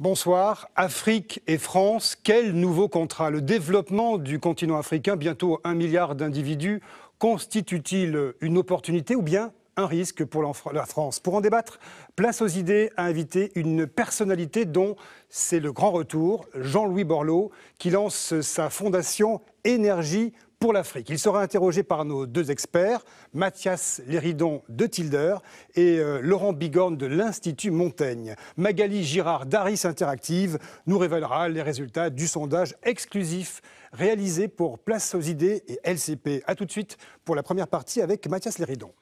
Bonsoir. Afrique et France, quel nouveau contrat? Le développement du continent africain, bientôt un milliard d'individus, constitue-t-il une opportunité ou bien un risque pour la France? Pour en débattre, Place aux idées a invité une personnalité dont c'est le grand retour, Jean-Louis Borloo, qui lance sa fondation Énergie pour l'Afrique. Il sera interrogé par nos deux experts, Mathias Léridon de Tilder et euh, Laurent Bigorne de l'Institut Montaigne. Magali Girard d'Aris Interactive nous révélera les résultats du sondage exclusif réalisé pour Place aux idées et LCP. A tout de suite pour la première partie avec Mathias Léridon.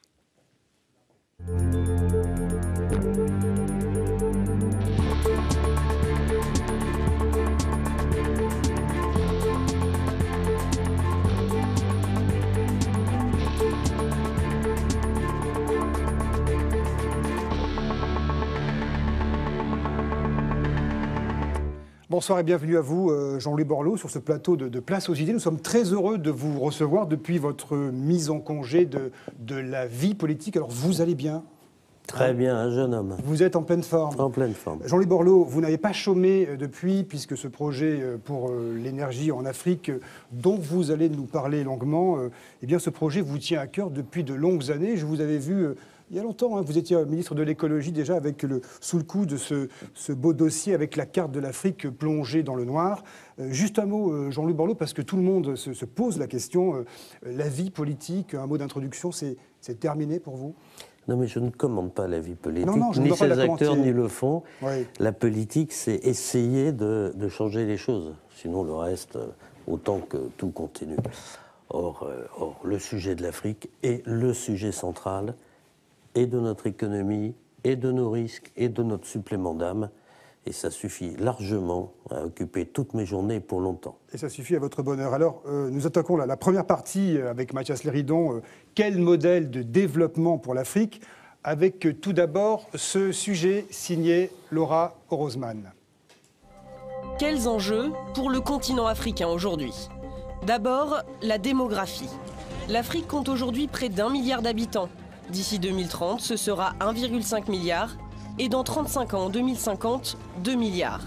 Bonsoir et bienvenue à vous, euh, Jean-Louis Borloo, sur ce plateau de, Place aux idées. Nous sommes très heureux de vous recevoir depuis votre mise en congé de, de la vie politique. Alors, vous allez bien? Très bien, un jeune homme. Vous êtes en pleine forme? En pleine forme. Jean-Louis Borloo, vous n'avez pas chômé euh, depuis, puisque ce projet euh, pour l'énergie en Afrique, dont vous allez nous parler longuement, eh bien, ce projet vous tient à cœur depuis de longues années. Je vous avais vu il y a longtemps. Hein, vous étiez ministre de l'écologie déjà avec le, sous le coup de ce, beau dossier avec la carte de l'Afrique plongée dans le noir. Euh, juste un mot, euh, Jean-Luc Borloo, parce que tout le monde se, pose la question. Euh, la vie politique, un mot d'introduction, c'est terminé pour vous? Non, mais je ne commande pas la vie politique. ni ses acteurs, ni le fond. La politique, c'est essayer de, de, changer les choses. Sinon, le reste, autant que tout continue. Or, or le sujet de l'Afrique est le sujet central et de notre économie, et de nos risques, et de notre supplément d'âme. Et ça suffit largement à occuper toutes mes journées pour longtemps. Et ça suffit à votre bonheur. Alors, euh, nous attaquons la, la première partie euh, avec Mathias Léridon. Euh, quel modèle de développement pour l'Afrique Avec tout d'abord ce sujet signé Laura Rosman. Quels enjeux pour le continent africain aujourd'hui? D'abord, la démographie. L'Afrique compte aujourd'hui près d'un milliard d'habitants D'ici 2030, ce sera 1,5 milliard et dans 35 ans, en 2050, 2 milliards.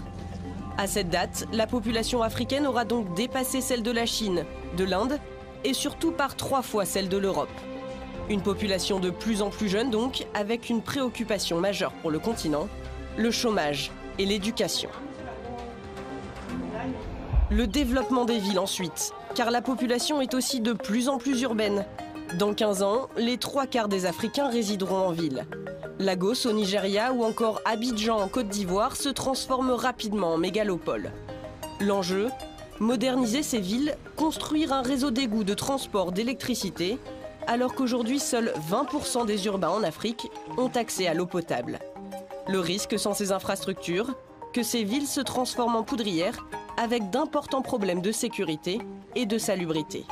À cette date, la population africaine aura donc dépassé celle de la Chine, de l'Inde et surtout par trois fois celle de l'Europe. Une population de plus en plus jeune donc, avec une préoccupation majeure pour le continent, le chômage et l'éducation. Le développement des villes ensuite, car la population est aussi de plus en plus urbaine, dans 15 ans, les trois quarts des Africains résideront en ville. Lagos au Nigeria ou encore Abidjan en Côte d'Ivoire se transforment rapidement en mégalopole. L'enjeu Moderniser ces villes, construire un réseau d'égouts, de transport, d'électricité, alors qu'aujourd'hui seuls 20% des urbains en Afrique ont accès à l'eau potable. Le risque sans ces infrastructures, que ces villes se transforment en poudrières avec d'importants problèmes de sécurité et de salubrité.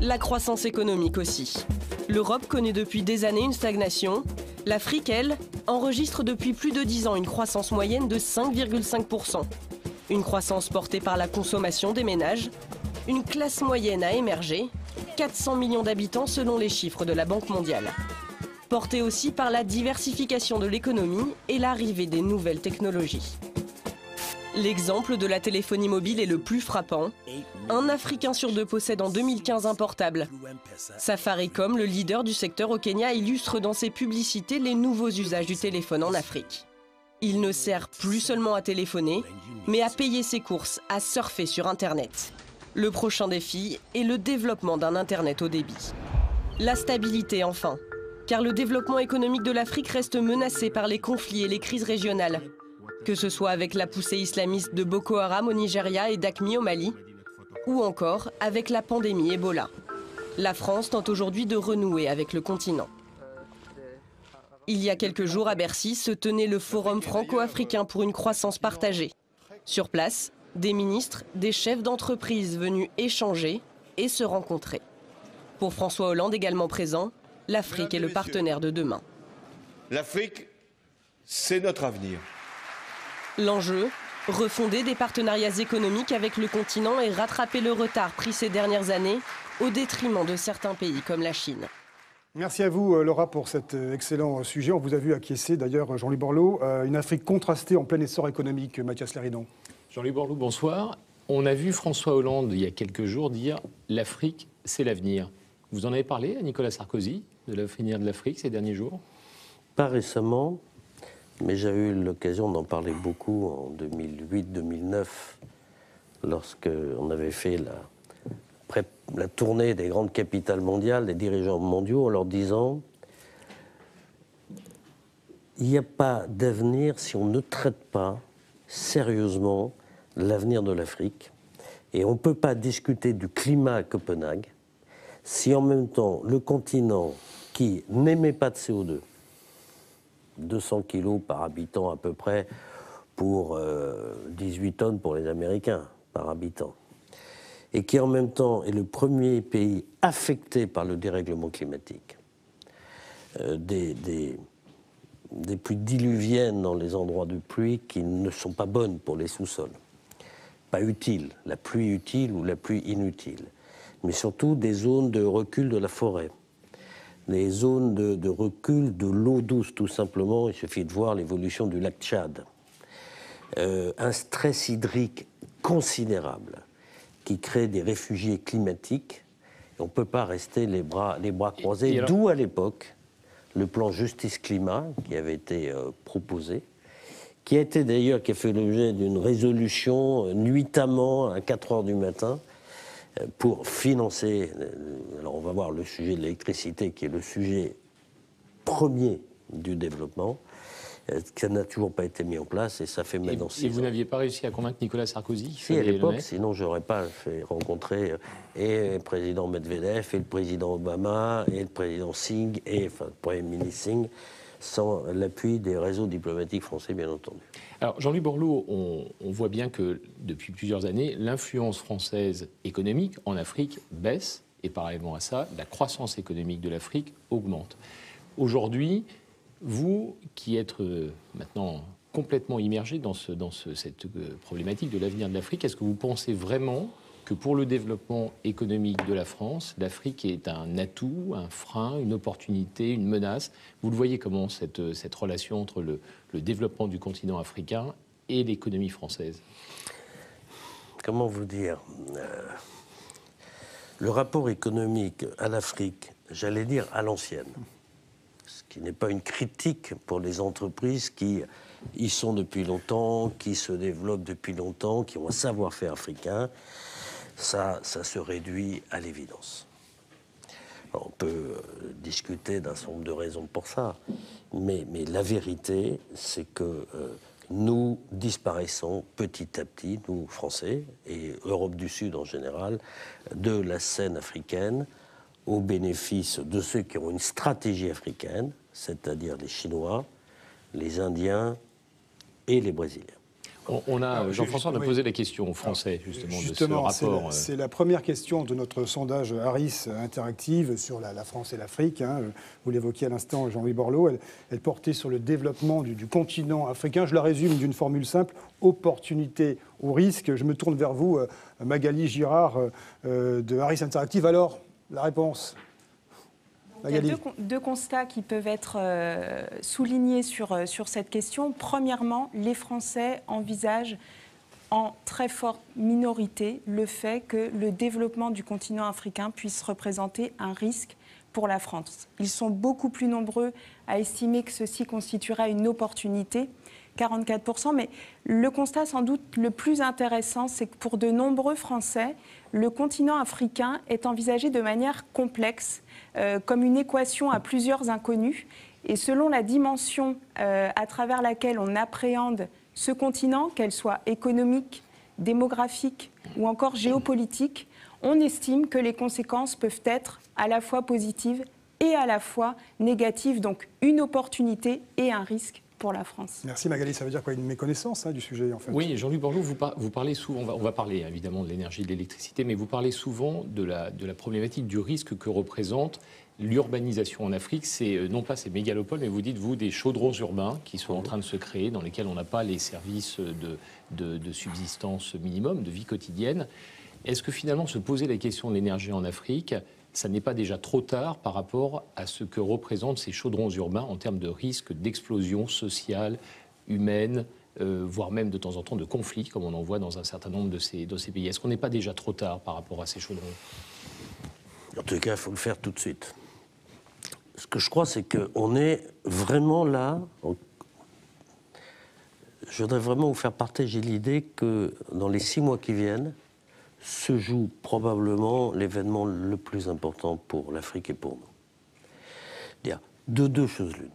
La croissance économique aussi. L'Europe connaît depuis des années une stagnation. L'Afrique, elle, enregistre depuis plus de 10 ans une croissance moyenne de 5,5%. Une croissance portée par la consommation des ménages. Une classe moyenne a émergé. 400 millions d'habitants selon les chiffres de la Banque mondiale. Portée aussi par la diversification de l'économie et l'arrivée des nouvelles technologies. L'exemple de la téléphonie mobile est le plus frappant. Un Africain sur deux possède en 2015 un portable. Safaricom, le leader du secteur au Kenya, illustre dans ses publicités les nouveaux usages du téléphone en Afrique. Il ne sert plus seulement à téléphoner, mais à payer ses courses, à surfer sur Internet. Le prochain défi est le développement d'un Internet au débit. La stabilité enfin, car le développement économique de l'Afrique reste menacé par les conflits et les crises régionales que ce soit avec la poussée islamiste de Boko Haram au Nigeria et d'Akmi au Mali, ou encore avec la pandémie Ebola. La France tente aujourd'hui de renouer avec le continent. Il y a quelques jours à Bercy se tenait le Forum franco-africain pour une croissance partagée. Sur place, des ministres, des chefs d'entreprise venus échanger et se rencontrer. Pour François Hollande également présent, l'Afrique est le partenaire de demain. L'Afrique, c'est notre avenir. L'enjeu Refonder des partenariats économiques avec le continent et rattraper le retard pris ces dernières années au détriment de certains pays comme la Chine. Merci à vous, Laura, pour cet excellent sujet. On vous a vu acquiescer, d'ailleurs, Jean-Louis Borloo, une Afrique contrastée en plein essor économique, Mathias Léridon. Jean-Louis Borloo, bonsoir. On a vu François Hollande, il y a quelques jours, dire l'Afrique, c'est l'avenir. Vous en avez parlé à Nicolas Sarkozy, de l'avenir de l'Afrique ces derniers jours? Pas récemment, mais j'avais eu l'occasion d'en parler beaucoup en 2008-2009, lorsqu'on avait fait la, la tournée des grandes capitales mondiales, des dirigeants mondiaux, en leur disant il n'y a pas d'avenir si on ne traite pas sérieusement l'avenir de l'Afrique. Et on ne peut pas discuter du climat à Copenhague si en même temps le continent qui n'émet pas de CO2, 200 kilos par habitant à peu près pour 18 euh, tonnes pour les Américains par habitant, et qui en même temps est le premier pays affecté par le dérèglement climatique, euh, des, des, des pluies diluviennes dans les endroits de pluie qui ne sont pas bonnes pour les sous-sols, pas utiles, la pluie utile ou la pluie inutile, mais surtout des zones de recul de la forêt les zones de, recul de l'eau douce, tout simplement. Il suffit de voir l'évolution du lac Tchad. Euh, un stress hydrique considérable qui crée des réfugiés climatiques. on ne peut pas rester les bras, les bras croisés. D'où, à l'époque, le plan justice-climat qui avait été euh, proposé, qui a été d'ailleurs, qui a fait l'objet d'une résolution euh, nuitamment à 4 heures du matin, pour financer, alors on va voir le sujet de l'électricité qui est le sujet premier du développement, euh, qui n'a toujours pas été mis en place et ça fait maintenant six Et vous n'aviez pas réussi à convaincre Nicolas Sarkozy Si, à l'époque, sinon j'aurais pas fait rencontrer euh, et le président Medvedev et le président Obama et le président Singh et enfin, le premier ministre Singh sans l'appui des réseaux diplomatiques français, bien entendu. Alors, Jean-Louis Borloo, on, voit bien que depuis plusieurs années, l'influence française économique en Afrique baisse, et parallèlement à ça, la croissance économique de l'Afrique augmente. Aujourd'hui, vous qui êtes euh, maintenant complètement immergé dans, ce, dans cette euh, problématique de l'avenir de l'Afrique, est-ce que vous pensez vraiment que pour le développement économique de la France, l'Afrique est un atout, un frein, une opportunité, une menace. Vous le voyez comment cette, cette relation entre le, développement du continent africain et l'économie française Comment vous dire euh, Le rapport économique à l'Afrique, j'allais dire à l'ancienne, ce qui n'est pas une critique pour les entreprises qui y sont depuis longtemps, qui se développent depuis longtemps, qui ont un savoir-faire africain ça, ça se réduit à l'évidence. On peut euh, discuter d'un certain nombre de raisons pour ça, mais, mais la vérité, c'est que euh, nous disparaissons petit à petit, nous Français et Europe du Sud en général, de la scène africaine au bénéfice de ceux qui ont une stratégie africaine, c'est-à-dire les Chinois, les Indiens et les Brésiliens. On, a, Jean-François, a posé la question aux Français, justement, de ce rapport. Euh. C'est la, première question de notre sondage Harris Interactive sur la, France et l'Afrique. Hein. Vous l'évoquiez à l'instant, Jean-Louis Borloo. Elle, portait sur le développement du, continent africain. Je la résume d'une formule simple opportunité ou risque. Je me tourne vers vous, euh, Magali Girard euh, de Harris Interactive. Alors, la réponse il y a deux, constats qui peuvent être euh, soulignés sur, euh, sur cette question. Premièrement, les Français envisagent en très forte minorité le fait que le développement du continent africain puisse représenter un risque pour la France. Ils sont beaucoup plus nombreux à estimer que ceci constituera une opportunité, 44%, mais le constat sans doute le plus intéressant, c'est que pour de nombreux Français, le continent africain est envisagé de manière complexe euh, comme une équation à plusieurs inconnus. Et selon la dimension euh, à travers laquelle on appréhende ce continent, qu'elle soit économique, démographique ou encore géopolitique, on estime que les conséquences peuvent être à la fois positives et à la fois négatives, donc une opportunité et un risque pour la France. Merci Magali, ça veut dire quoi Une méconnaissance hein, du sujet en fait? Oui, Jean-Luc Borloo, vous, vous, parlez souvent, on va, parler évidemment de l'énergie, de l'électricité, mais vous parlez souvent de la, de la problématique du risque que représente l'urbanisation en Afrique. C'est euh, non pas ces mégalopoles, mais vous dites, vous, des chaudrons urbains qui sont en train de se créer, dans lesquels on n'a pas les services de, de, de subsistance minimum, de vie quotidienne. Est-ce que finalement se poser la question de l'énergie en Afrique ça n'est pas déjà trop tard par rapport à ce que représentent ces chaudrons urbains en termes de risque d'explosion sociale, humaine, euh, voire même de temps en temps de conflits, comme on en voit dans un certain nombre de ces, de ces pays. Est-ce qu'on n'est pas déjà trop tard par rapport à ces chaudrons? En tout cas, il faut le faire tout de suite. Ce que je crois, c'est qu'on est vraiment là. Je voudrais vraiment vous faire partager l'idée que dans les six mois qui viennent, se joue probablement l'événement le plus important pour l'Afrique et pour nous. De deux choses l'une.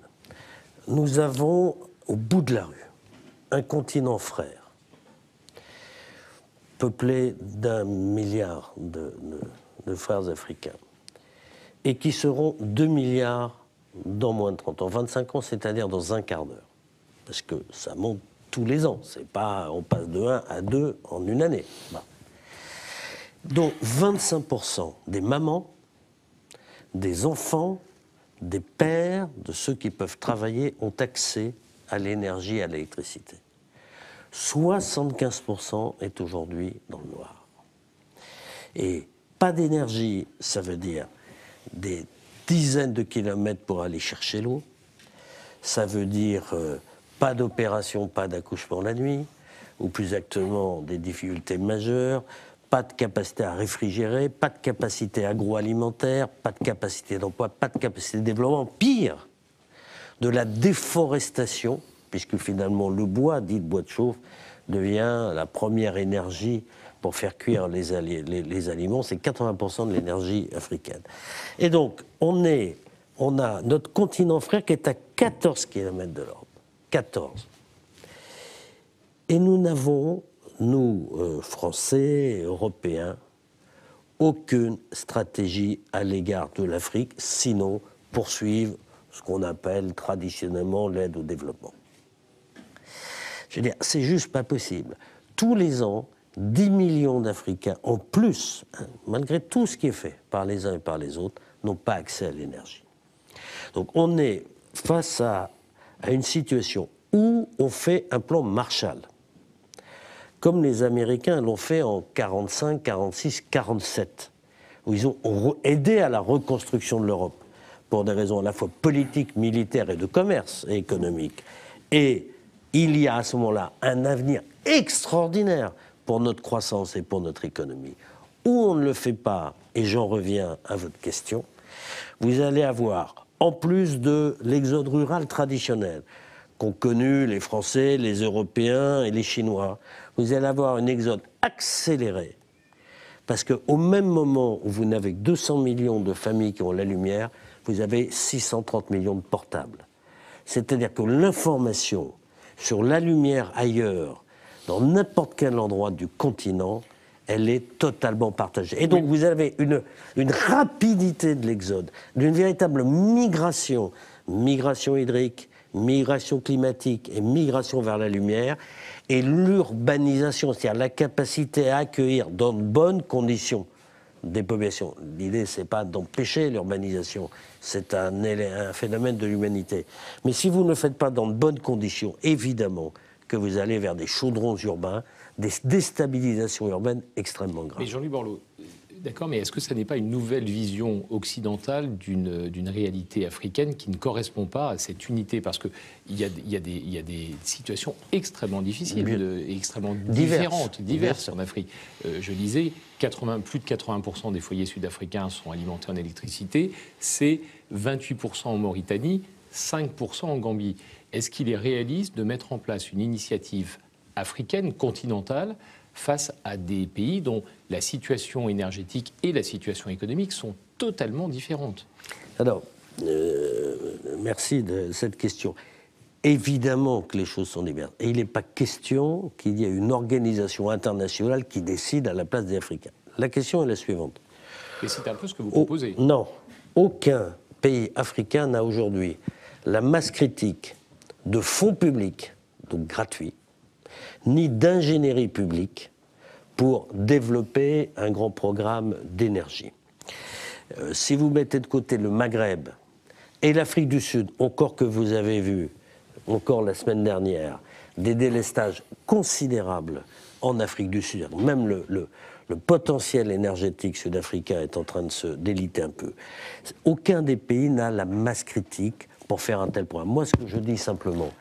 Nous avons au bout de la rue un continent frère, peuplé d'un milliard de, frères africains, et qui seront 2 milliards dans moins de 30 ans, 25 ans, c'est-à-dire dans un quart d'heure. Parce que ça monte tous les ans, on passe de 1 à 2 en une année. Donc 25% des mamans, des enfants, des pères, de ceux qui peuvent travailler, ont accès à l'énergie et à l'électricité. 75% est aujourd'hui dans le noir. Et pas d'énergie, ça veut dire des dizaines de kilomètres pour aller chercher l'eau. Ça veut dire euh, pas d'opération, pas d'accouchement la nuit, ou plus exactement des difficultés majeures, pas de capacité à réfrigérer, pas de capacité agroalimentaire, pas de capacité d'emploi, pas de capacité de développement. Pire, de la déforestation, puisque finalement le bois, dit bois de chauffe, devient la première énergie pour faire cuire les, aliments. C'est 80% de l'énergie africaine. Et donc, on, est, on a notre continent frère qui est à 14 km de l'Europe. 14. Et nous n'avons nous, euh, Français, Européens, aucune stratégie à l'égard de l'Afrique, sinon poursuivre ce qu'on appelle traditionnellement l'aide au développement. Je veux dire, c'est juste pas possible. Tous les ans, 10 millions d'Africains en plus, hein, malgré tout ce qui est fait par les uns et par les autres, n'ont pas accès à l'énergie. Donc on est face à, à une situation où on fait un plan Marshall comme les Américains l'ont fait en 45, 46, 47, où ils ont aidé à la reconstruction de l'Europe pour des raisons à la fois politiques, militaires et de commerce et économiques. Et il y a à ce moment-là un avenir extraordinaire pour notre croissance et pour notre économie. Où on ne le fait pas, et j'en reviens à votre question, vous allez avoir, en plus de l'exode rural traditionnel, qu'ont connu les Français, les Européens et les Chinois, vous allez avoir un exode accéléré. Parce qu'au même moment où vous n'avez que 200 millions de familles qui ont la lumière, vous avez 630 millions de portables. C'est-à-dire que l'information sur la lumière ailleurs, dans n'importe quel endroit du continent, elle est totalement partagée. Et donc vous avez une, une rapidité de l'exode, d'une véritable migration, migration hydrique, migration climatique et migration vers la lumière, et l'urbanisation, c'est-à-dire la capacité à accueillir dans de bonnes conditions des populations. L'idée, c'est pas d'empêcher l'urbanisation, c'est un, un, phénomène de l'humanité. Mais si vous ne le faites pas dans de bonnes conditions, évidemment que vous allez vers des chaudrons urbains, des déstabilisations urbaines extrêmement graves. Mais Jean-Louis Borloo, D'accord, mais est-ce que ça n'est pas une nouvelle vision occidentale d'une réalité africaine qui ne correspond pas à cette unité? Parce qu'il y, a, y, a y a des situations extrêmement difficiles, de, extrêmement différentes, diverses, en Afrique. Euh, je disais, 80, plus de 80% des foyers sud-africains sont alimentés en électricité, c'est 28% en Mauritanie, 5% en Gambie. Est-ce qu'il est réaliste de mettre en place une initiative africaine, continentale, face à des pays dont la situation énergétique et la situation économique sont totalement différentes Alors, euh, merci de cette question. Évidemment que les choses sont diverses. Et il n'est pas question qu'il y ait une organisation internationale qui décide à la place des Africains. La question est la suivante. Et c'est un peu ce que vous proposez. non. Aucun pays africain n'a aujourd'hui la masse critique de fonds publics, donc gratuits, ni d'ingénierie publique pour développer un grand programme d'énergie. Euh, si vous mettez de côté le Maghreb et l'Afrique du Sud, encore que vous avez vu, encore la semaine dernière, des délestages considérable en Afrique du Sud. Même le, le, potentiel énergétique sud-africain est en train de se déliter un peu. Aucun des pays n'a la masse critique pour faire un tel point. Moi, ce que je dis simplement,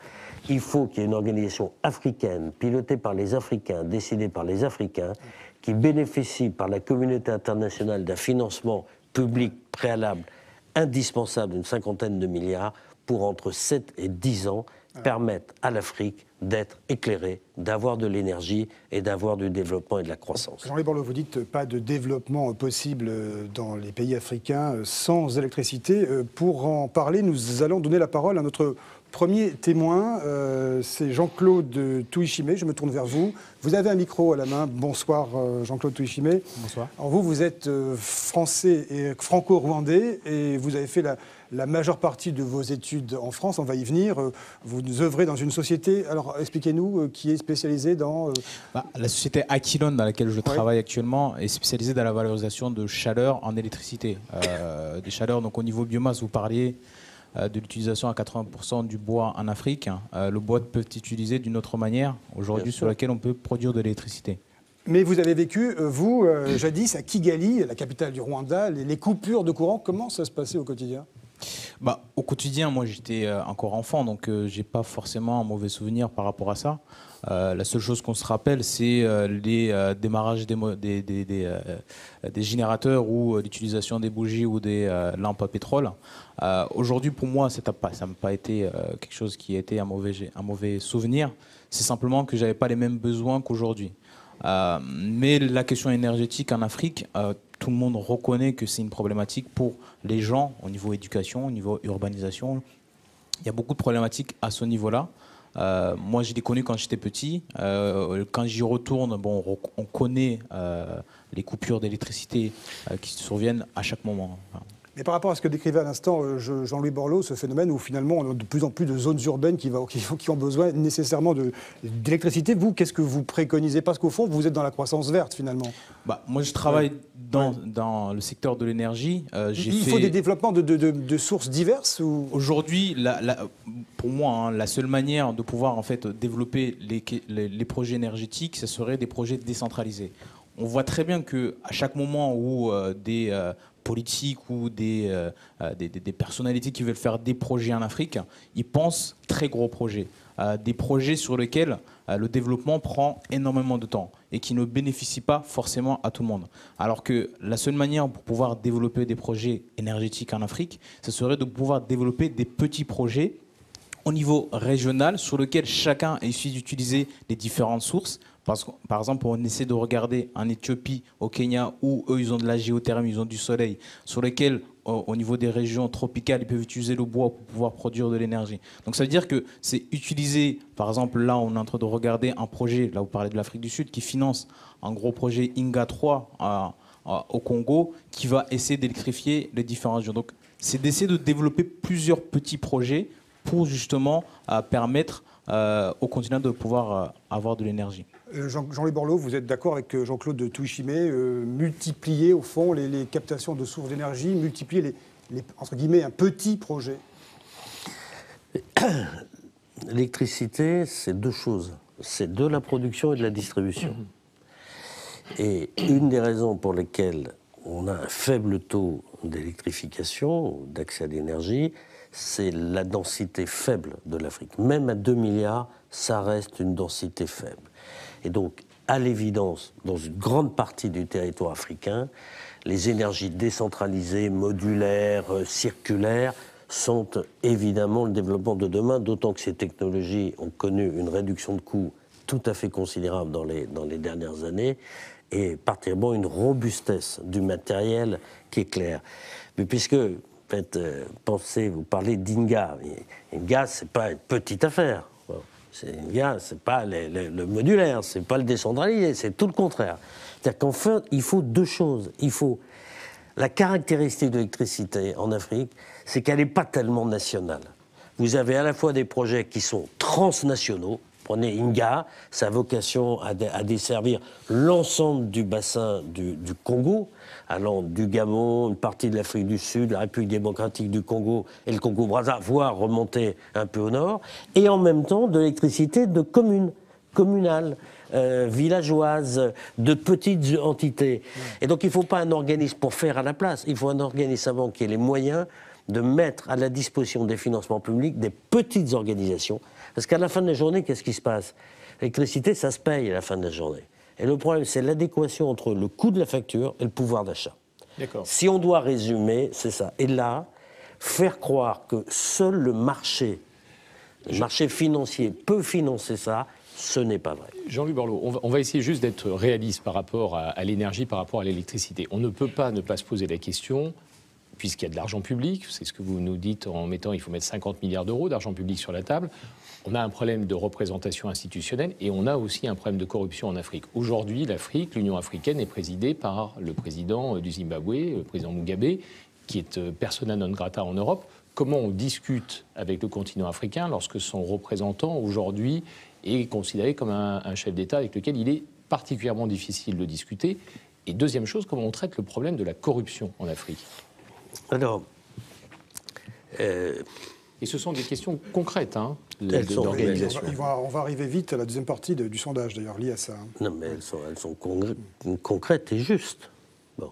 il faut qu'il y ait une organisation africaine, pilotée par les Africains, décidée par les Africains, qui bénéficie par la communauté internationale d'un financement public préalable indispensable d'une cinquantaine de milliards pour entre 7 et 10 ans permettre à l'Afrique d'être éclairée, d'avoir de l'énergie et d'avoir du développement et de la croissance. Jean-Louis Borloo, vous dites pas de développement possible dans les pays africains sans électricité. Euh, pour en parler, nous allons donner la parole à notre Premier témoin, euh, c'est Jean-Claude Touichimé. Je me tourne vers vous. Vous avez un micro à la main. Bonsoir, euh, Jean-Claude Touichimé. Bonsoir. Alors vous, vous êtes euh, français et franco-rwandais et vous avez fait la, majeure partie de vos études en France. On va y venir. Vous œuvrez dans une société, alors expliquez-nous, qui est spécialisée dans... Bah, la société Aquilon, dans laquelle je travaille actuellement, est spécialisée dans la valorisation de chaleur en électricité. des chaleurs, donc au niveau biomasse, vous parliez de l'utilisation à 80% du bois en Afrique. Euh, le bois peut être utilisé d'une autre manière aujourd'hui sur laquelle on peut produire de l'électricité. Mais vous avez vécu, euh, vous, jadis à Kigali, la capitale du Rwanda, les, coupures de courant, comment ça se passait au quotidien? Bah, Au quotidien, moi j'étais encore enfant, donc j'ai pas forcément un mauvais souvenir par rapport à ça. Euh, la seule chose qu'on se rappelle, c'est euh, les euh, démarrages des, générateurs ou l'utilisation des bougies ou des lampes à pétrole. Aujourd'hui, pour moi, ça n'a pas, pas, été quelque chose qui a été un mauvais, un mauvais souvenir. C'est simplement que j'avais pas les mêmes besoins qu'aujourd'hui. mais la question énergétique en Afrique, tout le monde reconnaît que c'est une problématique pour les gens au niveau éducation, au niveau urbanisation. Il y a beaucoup de problématiques à ce niveau-là. Euh, moi, je l'ai connu quand j'étais petit. Euh, quand j'y retourne, bon, on connaît euh, les coupures d'électricité qui surviennent à chaque moment. Mais par rapport à ce que décrivait à l'instant Jean-Louis Borloo, ce phénomène où finalement on a de plus en plus de zones urbaines qui, qui ont besoin nécessairement d'électricité, vous, qu'est-ce que vous préconisez? Parce qu'au fond, vous êtes dans la croissance verte finalement. Bah, moi, je travaille dans, dans, le secteur de l'énergie. Il faut des développements de, de, sources diverses ou... Aujourd'hui, la, pour moi, hein, la seule manière de pouvoir en fait développer les, les, projets énergétiques, ce serait des projets décentralisés. On voit très bien que à chaque moment où euh, des euh, politiques ou des, euh, des, des, personnalités qui veulent faire des projets en Afrique, ils pensent très gros projets, des projets sur lesquels le développement prend énormément de temps et qui ne bénéficient pas forcément à tout le monde. Alors que la seule manière pour pouvoir développer des projets énergétiques en Afrique, ce serait de pouvoir développer des petits projets au niveau régional sur lequel chacun essaie d'utiliser les différentes sources. Parce que, par exemple, on essaie de regarder en Éthiopie, au Kenya, où eux, ils ont de la géothermie, ils ont du soleil, sur lesquels, au, niveau des régions tropicales, ils peuvent utiliser le bois pour pouvoir produire de l'énergie. Donc ça veut dire que c'est utiliser, par exemple, là, on est en train de regarder un projet, là, vous parlez de l'Afrique du Sud, qui finance un gros projet Inga 3 au Congo, qui va essayer d'électrifier les différentes régions. Donc c'est d'essayer de développer plusieurs petits projets pour justement euh, permettre euh, au continent de pouvoir euh, avoir de l'énergie. Jean-Louis Borloo, vous êtes d'accord avec Jean-Claude Touchimé, multiplier au fond les, captations de sources d'énergie, multiplier les, entre guillemets, un petit projet? L'électricité, c'est deux choses. C'est de la production et de la distribution. Et une des raisons pour lesquelles on a un faible taux d'électrification, d'accès à l'énergie, c'est la densité faible de l'Afrique. Même à 2 milliards, ça reste une densité faible. Et donc, à l'évidence, dans une grande partie du territoire africain, les énergies décentralisées, modulaires, euh, circulaires sont évidemment le développement de demain, d'autant que ces technologies ont connu une réduction de coûts tout à fait considérable dans les, dans les dernières années et particulièrement une robustesse du matériel qui est claire. Mais puisque faites euh, penser, vous parlez d'Inga. Inga, c'est pas une petite affaire. Inga, c'est pas le modulaire, c'est pas le décentralisé, c'est tout le contraire. C'est-à-dire qu'en fait, il faut deux choses. Il faut la caractéristique de l'électricité en Afrique, c'est qu'elle n'est pas tellement nationale. Vous avez à la fois des projets qui sont transnationaux. Prenez Inga, sa vocation à, desservir l'ensemble du bassin du Congo, allant du Gabon, une partie de l'Afrique du Sud, la République démocratique du Congo et le Congo-Brazza, voire remonter un peu au nord, et en même temps de l'électricité de communes communales, euh, villageoises, de petites entités. Et donc il ne faut pas un organisme pour faire à la place, il faut un organisme avant qui ait les moyens de mettre à la disposition des financements publics des petites organisations. Parce qu'à la fin de la journée, qu'est-ce qui se passe? L'électricité, ça se paye à la fin de la journée. Et le problème, c'est l'adéquation entre le coût de la facture et le pouvoir d'achat. Si on doit résumer, c'est ça. Et là, faire croire que seul le marché, le marché financier peut financer ça, ce n'est pas vrai. Jean-Louis Borloo, on va, essayer juste d'être réaliste par rapport à l'énergie, par rapport à l'électricité. On ne peut pas ne pas se poser la question puisqu'il y a de l'argent public, c'est ce que vous nous dites en mettant il faut mettre 50 milliards d'euros d'argent public sur la table, on a un problème de représentation institutionnelle et on a aussi un problème de corruption en Afrique. Aujourd'hui, l'Afrique, l'Union africaine est présidée par le président du Zimbabwe, le président Mugabe, qui est euh, persona non grata en Europe. Comment on discute avec le continent africain lorsque son représentant aujourd'hui est considéré comme un, un chef d'État avec lequel il est particulièrement difficile de discuter? Et deuxième chose, comment on traite le problème de la corruption en Afrique? Alors. Euh, et ce sont des questions concrètes, hein, d'organisation. On, va arriver vite à la deuxième partie du sondage, d'ailleurs, lié à ça. Hein. Non, mais elles sont, elles sont concrètes et justes. Bon.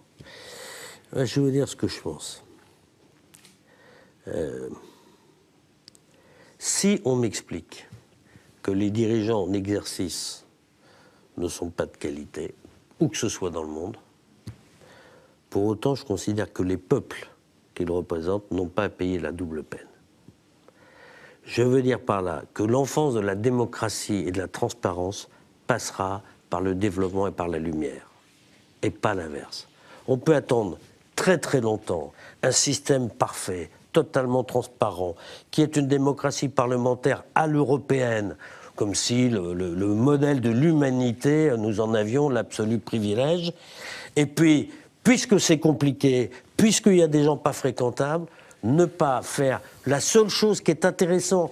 Je vais vous dire ce que je pense. Euh, si on m'explique que les dirigeants en exercice ne sont pas de qualité, où que ce soit dans le monde, pour autant, je considère que les peuples qu'ils représentent n'ont pas à payer la double peine. Je veux dire par là que l'enfance de la démocratie et de la transparence passera par le développement et par la lumière, et pas l'inverse. On peut attendre très très longtemps un système parfait, totalement transparent, qui est une démocratie parlementaire à l'européenne, comme si le, le modèle de l'humanité, nous en avions l'absolu privilège, et puis puisque c'est compliqué, puisqu'il y a des gens pas fréquentables, ne pas faire la seule chose qui est intéressante,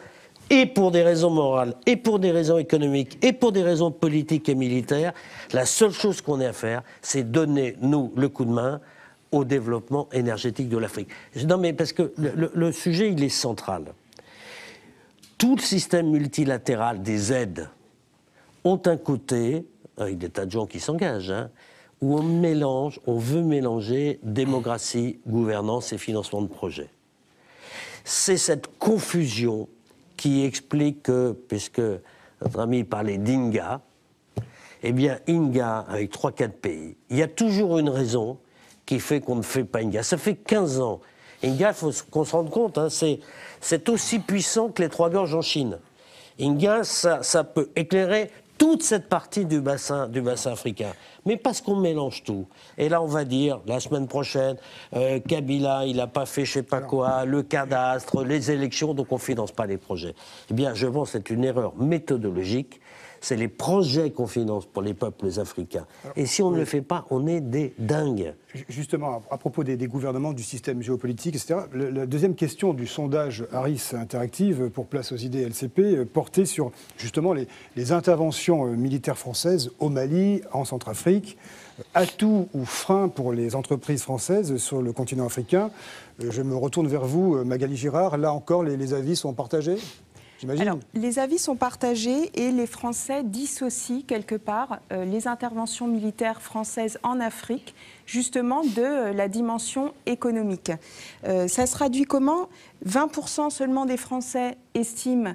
et pour des raisons morales, et pour des raisons économiques, et pour des raisons politiques et militaires, la seule chose qu'on ait à faire, c'est donner, nous, le coup de main au développement énergétique de l'Afrique. Non, mais parce que le, sujet, il est central. Tout le système multilatéral des aides ont un côté, avec des tas de gens qui s'engagent, hein, où on mélange, on veut mélanger démocratie, gouvernance et financement de projet. C'est cette confusion qui explique que, puisque notre ami parlait d'Inga, eh bien, Inga, avec 3-4 pays, il y a toujours une raison qui fait qu'on ne fait pas Inga. Ça fait 15 ans. Inga, il faut qu'on se rende compte, hein, c'est aussi puissant que les trois gorges en Chine. Inga, ça peut éclairer toute cette partie du bassin, du bassin africain. Mais parce qu'on mélange tout. Et là, on va dire, la semaine prochaine, euh, Kabila, il n'a pas fait je sais pas quoi, le cadastre, les élections, donc on ne finance pas les projets. Eh bien, je pense que c'est une erreur méthodologique c'est les projets qu'on finance pour les peuples africains. Et si on ne le fait pas, on est des dingues. Justement, à propos des, gouvernements, du système géopolitique, etc., la deuxième question du sondage Harris Interactive pour Place aux idées LCP euh, portait sur justement les, interventions euh, militaires françaises au Mali, en Centrafrique. Atout ou frein pour les entreprises françaises sur le continent africain. Euh, je me retourne vers vous, Magali Girard. Là encore, les avis sont partagés? Les avis sont partagés et les Français dissocient quelque part euh, les interventions militaires françaises en Afrique justement de euh, la dimension économique. Euh, ça se traduit comment? 20% seulement des Français estiment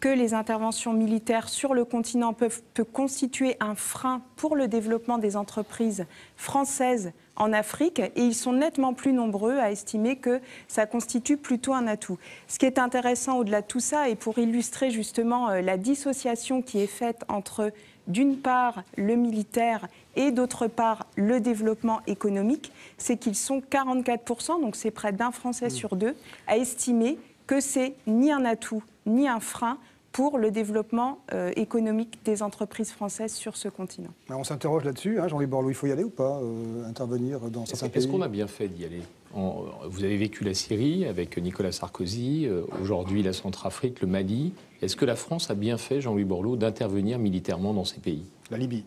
que les interventions militaires sur le continent peuvent, constituer un frein pour le développement des entreprises françaises en Afrique et ils sont nettement plus nombreux à estimer que ça constitue plutôt un atout. Ce qui est intéressant au-delà de tout ça et pour illustrer justement euh, la dissociation qui est faite entre d'une part le militaire et d'autre part le développement économique, c'est qu'ils sont 44%, donc c'est près d'un Français mmh. sur deux, à estimer que c'est ni un atout ni un frein pour le développement euh, économique des entreprises françaises sur ce continent. on s'interroge là-dessus, hein, Jean-Louis Borloo, il faut y aller ou pas, euh, intervenir dans certains pays Est-ce qu'on a bien fait d'y aller? Vous avez vécu la Syrie avec Nicolas Sarkozy, euh, aujourd'hui la Centrafrique, le Mali. Est-ce que la France a bien fait, Jean-Louis Borloo, d'intervenir militairement dans ces pays? La Libye.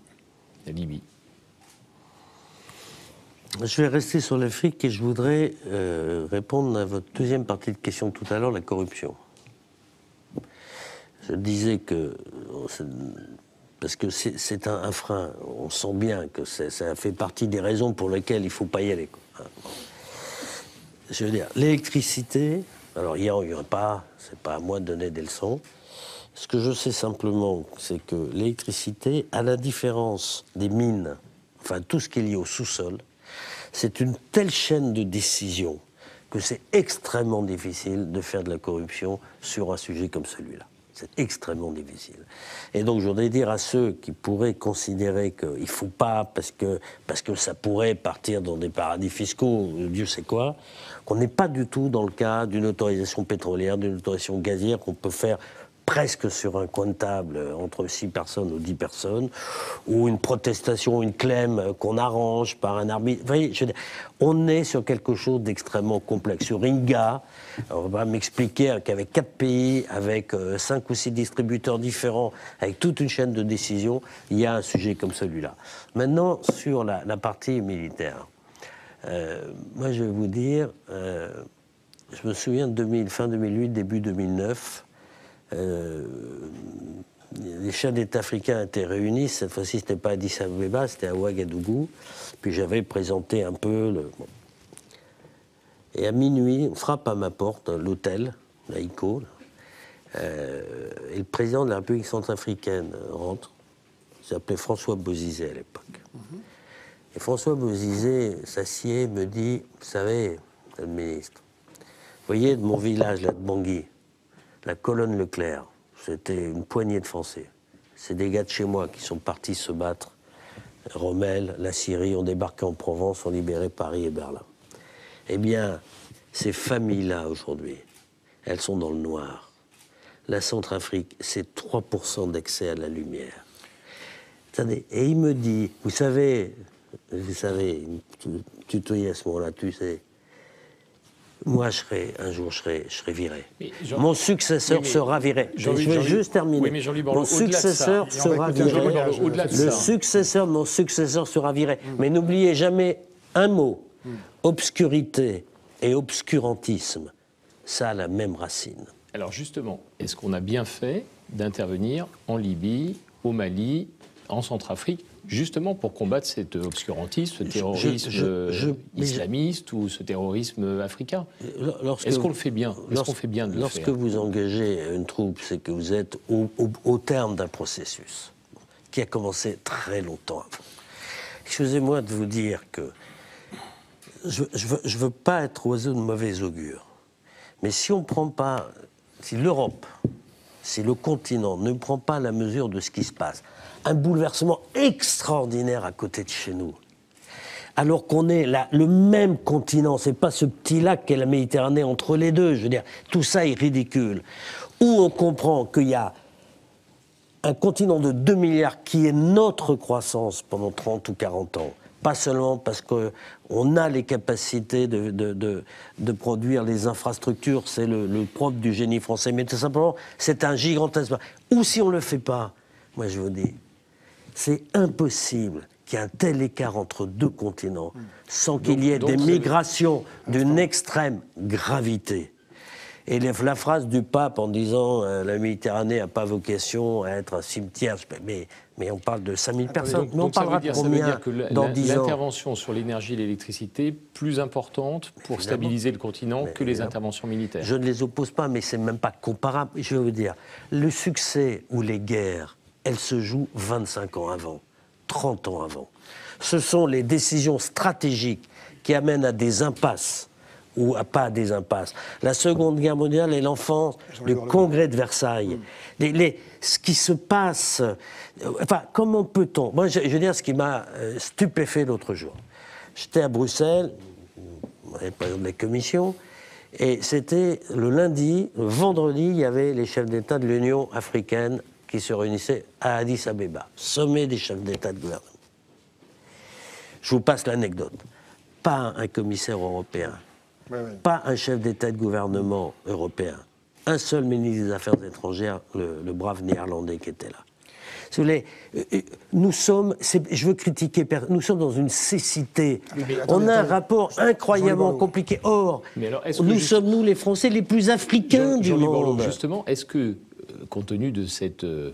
La Libye. Je vais rester sur l'Afrique et je voudrais répondre à votre deuxième partie de question tout à l'heure, la corruption. Je disais que parce que c'est un, frein. On sent bien que ça fait partie des raisons pour lesquelles il ne faut pas y aller. Je veux dire, l'électricité, alors il n'y en a pas, c'est pas à moi de donner des leçons. Ce que je sais simplement, c'est que l'électricité, à la différence des mines, enfin tout ce qui est lié au sous-sol, c'est une telle chaîne de décision que c'est extrêmement difficile de faire de la corruption sur un sujet comme celui-là. C'est extrêmement difficile. Et donc, je voudrais dire à ceux qui pourraient considérer qu'il ne faut pas, parce que, parce que ça pourrait partir dans des paradis fiscaux, Dieu sait quoi, qu'on n'est pas du tout dans le cas d'une autorisation pétrolière, d'une autorisation gazière qu'on peut faire presque sur un coin de table euh, entre 6 personnes ou 10 personnes, ou une protestation, une clème qu'on arrange par un arbitre. Vous voyez, on est sur quelque chose d'extrêmement complexe. Sur Inga, on va m'expliquer qu'avec quatre pays, avec euh, cinq ou six distributeurs différents, avec toute une chaîne de décision, il y a un sujet comme celui-là. Maintenant, sur la, partie militaire, euh, moi je vais vous dire, je me souviens de 2000, fin 2008, début 2009, euh, les chefs d'État africains étaient réunis. Cette fois-ci, ce n'était pas à Addis Abeba, c'était à Ouagadougou. Puis j'avais présenté un peu le. Et à minuit, on frappe à ma porte, l'hôtel, l'AICO. Euh, et le président de la République centrafricaine rentre. Il s'appelait François Bozizé à l'époque. Et François Bozizé s'assied me dit Vous savez, le ministre, vous voyez de mon village, là, de Bangui, la colonne Leclerc, c'était une poignée de Français. C'est des gars de chez moi qui sont partis se battre. Rommel, la Syrie ont débarqué en Provence, ont libéré Paris et Berlin. Eh bien, ces familles-là, aujourd'hui, elles sont dans le noir. La Centrafrique, c'est 3% d'accès à la lumière. Attendez, et il me dit, vous savez, vous savez, tutoyer à ce moment-là, tu sais, moi, je serai, un jour, je serai, je serai viré. Mon successeur sera viré. je vais juste terminer. mon successeur sera viré. Le successeur de mon successeur sera viré. Mais n'oubliez jamais un mot hmm. obscurité et obscurantisme. Ça a la même racine. Alors justement, est-ce qu'on a bien fait d'intervenir en Libye, au Mali, en Centrafrique justement pour combattre cet obscurantisme, ce terrorisme euh, islamiste ou ce terrorisme africain. Est-ce qu'on le fait bien? Est-ce fait bien de Lorsque vous engagez une troupe, c'est que vous êtes au, terme d'un processus qui a commencé très longtemps avant. Excusez-moi de vous dire que je ne veux, pas être oiseau de mauvais augure, mais si on ne prend pas, si l'Europe, si le continent ne prend pas la mesure de ce qui se passe, un bouleversement extraordinaire à côté de chez nous. Alors qu'on est là, le même continent, c'est pas ce petit lac qu'est la Méditerranée entre les deux. Je veux dire, tout ça est ridicule. Où on comprend qu'il y a un continent de 2 milliards qui est notre croissance pendant 30 ou 40 ans. Pas seulement parce qu'on a les capacités de, de, produire les infrastructures, c'est le, le propre du génie français, mais tout simplement, c'est un gigantesque. Ou si on ne le fait pas, moi je vous dis, c'est impossible qu'il y ait un tel écart entre deux continents sans qu'il y ait des migrations d'une extrême gravité. Et la phrase du pape en disant euh, la Méditerranée n'a pas vocation à être un cimetière, mais, mais on parle de 5000 personnes. mais on parlera de combien dans 10 ans L'intervention sur l'énergie et l'électricité plus importante pour stabiliser le continent que les interventions militaires. Je ne les oppose pas, mais c'est même pas comparable. Je veux vous dire, le succès ou les guerres elle se joue 25 ans avant, 30 ans avant. Ce sont les décisions stratégiques qui amènent à des impasses ou à pas à des impasses. La Seconde Guerre mondiale est l'enfance du Congrès de Versailles. ce qui se passe. Euh, enfin, comment peut-on. Moi, je, veux dire ce qui m'a euh, stupéfait l'autre jour. J'étais à Bruxelles, président de la commission, et c'était le lundi, le vendredi, il y avait les chefs d'État de l'Union africaine qui se réunissaient à Addis Abeba, sommet des chefs d'État de gouvernement. Je vous passe l'anecdote. Pas un commissaire européen, pas un chef d'État de gouvernement européen, un seul ministre des Affaires étrangères, le, brave néerlandais qui était là. Si vous voulez, euh, euh, nous sommes, je veux critiquer, nous sommes dans une cécité. on a un rapport incroyablement compliqué. Or, nous sommes, nous, les Français, les plus africains du monde. justement, est-ce que compte tenu de cette euh,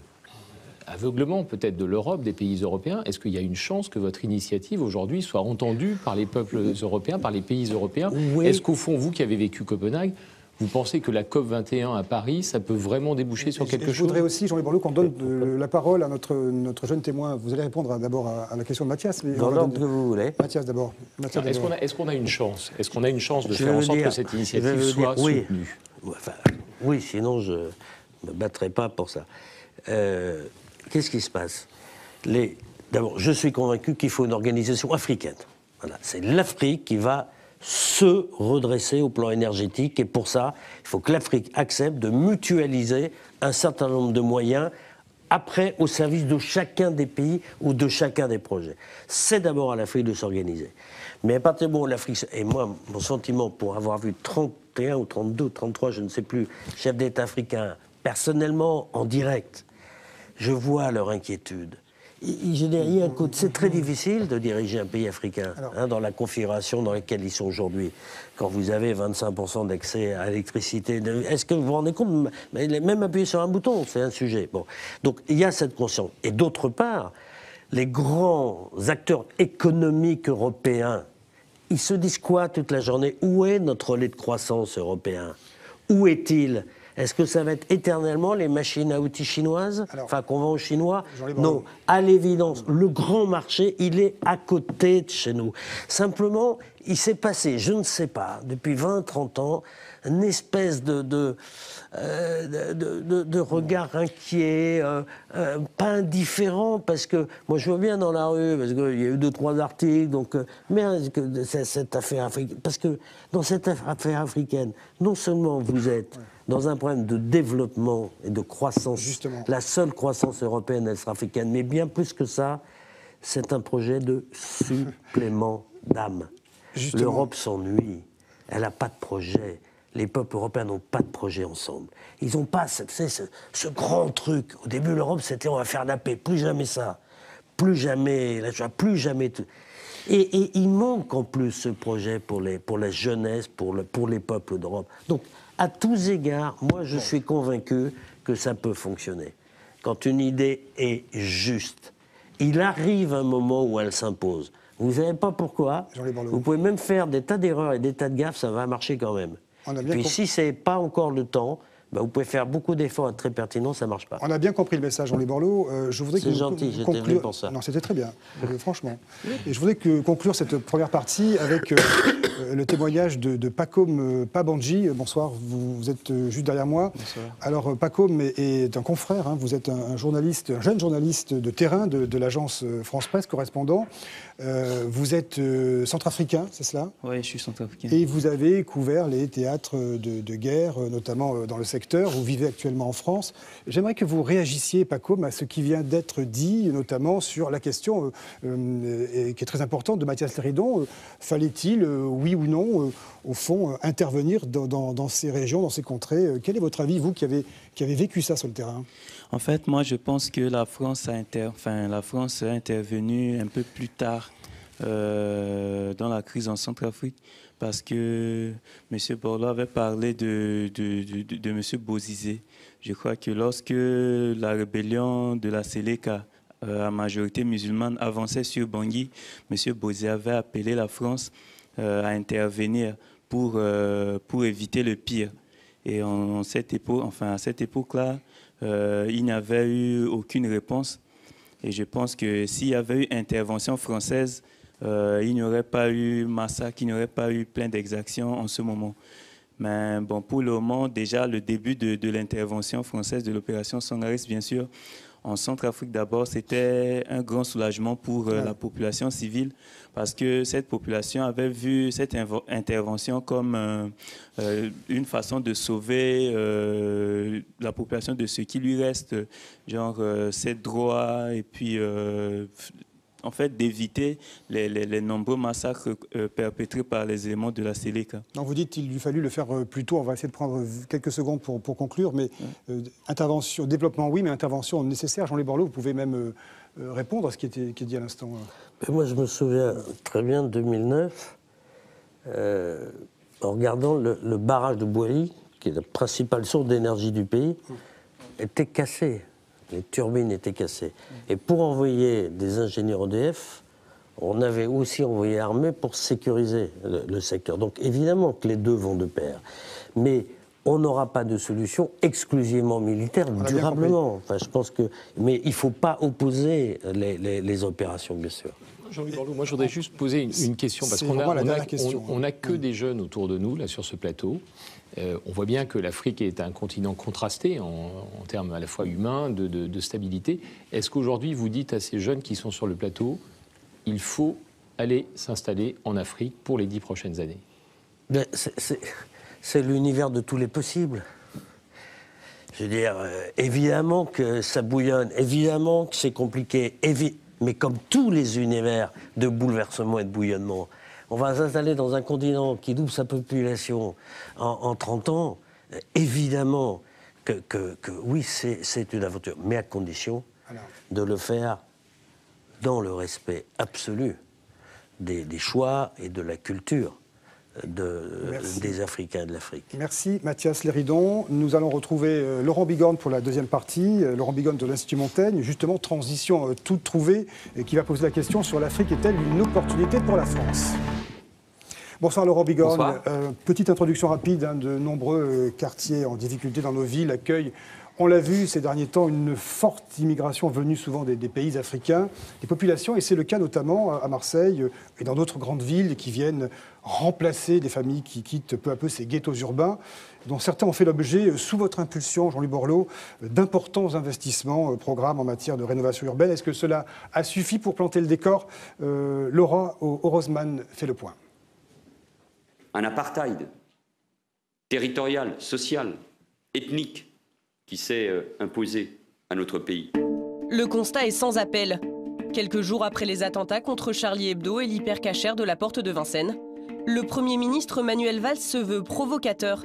aveuglement peut-être de l'Europe, des pays européens. Est-ce qu'il y a une chance que votre initiative aujourd'hui soit entendue par les peuples européens, par les pays européens? Est-ce qu'au fond, vous qui avez vécu Copenhague, vous pensez que la COP 21 à Paris, ça peut vraiment déboucher sur quelque chose Je voudrais aussi, Jean-Louis Borloo, qu'on donne la parole à notre, notre jeune témoin. Vous allez répondre d'abord à, la question de Mathias. Dans l'ordre que vous voulez. Mathias d'abord. Est-ce qu'on a, une chance? Est-ce qu'on a une chance de faire en sorte que cette initiative soit soutenue? Oui, sinon je ne me battrai pas pour ça. Euh, qu'est-ce qui se passe? D'abord, je suis convaincu qu'il faut une organisation africaine. Voilà. C'est l'Afrique qui va se redresser au plan énergétique. Et pour ça, il faut que l'Afrique accepte de mutualiser un certain nombre de moyens après au service de chacun des pays ou de chacun des projets. C'est d'abord à l'Afrique de s'organiser. Mais à partir du moment où l'Afrique... Et moi, mon sentiment, pour avoir vu 31 ou 32, 33, je ne sais plus, chefs d'État africains, personnellement, en direct, je vois leur inquiétude. C'est très difficile de diriger un pays africain hein, dans la configuration dans laquelle ils sont aujourd'hui. Quand vous avez 25% d'accès à l'électricité, est-ce que vous vous rendez compte? Même appuyer sur un bouton, c'est un sujet. Bon. Donc il y a cette conscience. Et d'autre part, les grands acteurs économiques européens, ils se disent quoi toute la journée Où est notre relais de croissance européen? Où est-il? Est-ce que ça va être éternellement les machines à outils chinoises Enfin, qu'on vend aux Chinois Non. À l'évidence, le grand marché, il est à côté de chez nous. Simplement, il s'est passé, je ne sais pas, depuis 20-30 ans, une espèce de, de, euh, de, regard inquiet, euh, euh, pas indifférent, parce que moi je vois bien dans la rue, parce qu'il y a eu deux, trois articles, donc, mais cette affaire africaine, parce que dans cette affaire africaine, non seulement vous êtes dans un problème de développement et de croissance. Justement. La seule croissance européenne, elle sera africaine. Mais bien plus que ça, c'est un projet de supplément d'âme. L'Europe s'ennuie. Elle n'a pas de projet. Les peuples européens n'ont pas de projet ensemble. Ils n'ont pas ce, ce, grand truc. Au début, l'Europe, c'était on va faire la paix. Plus jamais ça. Plus jamais la plus jamais. Et, il manque en plus ce projet pour, les, pour la jeunesse, pour, le, pour les peuples d'Europe. Donc, à tous égards, moi je suis convaincu que ça peut fonctionner. Quand une idée est juste, il arrive un moment où elle s'impose. Vous ne savez pas pourquoi. Vous pouvez même faire des tas d'erreurs et des tas de gaffes, ça va marcher quand même. Puis si ce n'est pas encore le temps, bah, vous pouvez faire beaucoup d'efforts très pertinents, ça ne marche pas. On a bien compris le message, Jean-Louis Borloo. Euh, C'est gentil, j'étais venu pour ça. Non, c'était très bien, euh, franchement. Et je voudrais que, conclure cette première partie avec euh, le témoignage de, de Pacom Pabanji. Bonsoir, vous, êtes juste derrière moi. Bonsoir. Alors, Pacom est, un confrère, hein. vous êtes un, journaliste, un jeune journaliste de terrain de, de l'agence France Presse, correspondant. Euh, vous êtes euh, centrafricain, c'est cela? Oui, je suis centrafricain. Et vous avez couvert les théâtres de, guerre, euh, notamment dans le secteur. Vous vivez actuellement en France. J'aimerais que vous réagissiez, Paco, à ce qui vient d'être dit, notamment sur la question qui est très importante de Mathias Léridon. Fallait-il, oui ou non, au fond, intervenir dans, ces régions, dans ces contrées Quel est votre avis, vous qui avez, qui avez vécu ça sur le terrain? En fait, moi, je pense que la France a, enfin, la France a intervenu un peu plus tard euh, dans la crise en Centrafrique parce que M. Borloo avait parlé de, M. Bozizé. Je crois que lorsque la rébellion de la Séléka euh, à majorité musulmane avançait sur Bangui, M. Bozizé avait appelé la France euh, à intervenir pour, pour éviter le pire. Et en, cette époque, enfin, à cette époque-là, euh, il n'y avait eu aucune réponse. Et je pense que s'il y avait eu intervention française, euh, il n'y aurait pas eu massacre, il n'y aurait pas eu plein d'exactions en ce moment. Mais bon, pour le moment, déjà, le début de, de l'intervention française de l'opération Sangaris, bien sûr, en Centrafrique d'abord, c'était un grand soulagement pour euh, la population civile parce que cette population avait vu cette intervention comme euh, euh, une façon de sauver la population de ce qui lui reste, genre ses droits et puis en fait, d'éviter les, nombreux massacres euh, perpétrés par les éléments de la Séléka. Non, vous dites qu'il lui fallu le faire euh, plus tôt. On va essayer de prendre quelques secondes pour, pour conclure. Mais euh, intervention, développement, oui, mais intervention nécessaire. Jean-Louis Borloo, vous pouvez même répondre à ce qui, était, qui est dit à l'instant. Moi, je me souviens très bien de 2009, en regardant le, barrage de Boilly, qui est la principale source d'énergie du pays, était cassé Les turbines étaient cassées. Et pour envoyer des ingénieurs EDF, on avait aussi envoyé armée pour sécuriser le, secteur. Donc évidemment que les deux vont de pair. Mais on n'aura pas de solution exclusivement militaire durablement. Enfin, je pense que, mais il ne faut pas opposer les, opérations, bien sûr. Jean-Louis moi je voudrais juste poser une, question, parce qu'on n'a on a, que des jeunes autour de nous, là, sur ce plateau. Euh, on voit bien que l'Afrique est un continent contrasté en, termes à la fois humains, de, de stabilité. Est-ce qu'aujourd'hui, vous dites à ces jeunes qui sont sur le plateau, il faut aller s'installer en Afrique pour les dix prochaines années? C'est l'univers de tous les possibles. Je veux dire, euh, évidemment que ça bouillonne, évidemment que c'est compliqué, mais comme tous les univers de bouleversement et de bouillonnement, on va s'installer dans un continent qui double sa population en, 30 ans, évidemment que, oui, c'est une aventure, mais à condition de le faire dans le respect absolu des, choix et de la culture de, des Africains de l'Afrique. Merci Mathias Léridon. Nous allons retrouver euh, Laurent Bigorne pour la deuxième partie. Euh, Laurent Bigorne de l'Institut Montaigne, justement transition euh, toute trouvée, et qui va poser la question sur l'Afrique est-elle une opportunité pour la France? Bonsoir Laurent Bigorne. petite introduction rapide. Hein, de nombreux quartiers en difficulté dans nos villes accueillent on l'a vu ces derniers temps, une forte immigration venue souvent des, pays africains, des populations, et c'est le cas notamment à Marseille et dans d'autres grandes villes qui viennent remplacer des familles qui quittent peu à peu ces ghettos urbains, dont certains ont fait l'objet, sous votre impulsion, Jean-Louis Borloo, d'importants investissements, euh, programmes en matière de rénovation urbaine. Est-ce que cela a suffi pour planter le décor euh, Laura Orosman fait le point. Un apartheid territorial, social, ethnique, qui s'est euh, imposé à notre pays. Le constat est sans appel. Quelques jours après les attentats contre Charlie Hebdo et l'hypercachère de la porte de Vincennes, le Premier ministre Manuel Valls se veut provocateur.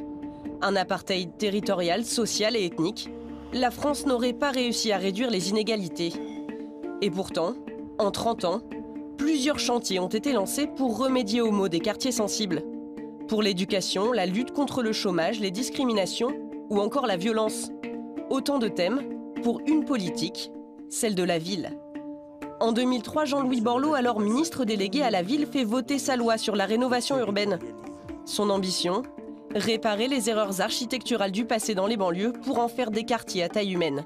Un apartheid territorial, social et ethnique, la France n'aurait pas réussi à réduire les inégalités. Et pourtant, en 30 ans, plusieurs chantiers ont été lancés pour remédier aux maux des quartiers sensibles. Pour l'éducation, la lutte contre le chômage, les discriminations ou encore la violence. Autant de thèmes pour une politique, celle de la ville. En 2003, Jean-Louis Borloo, alors ministre délégué à la ville, fait voter sa loi sur la rénovation urbaine. Son ambition Réparer les erreurs architecturales du passé dans les banlieues pour en faire des quartiers à taille humaine.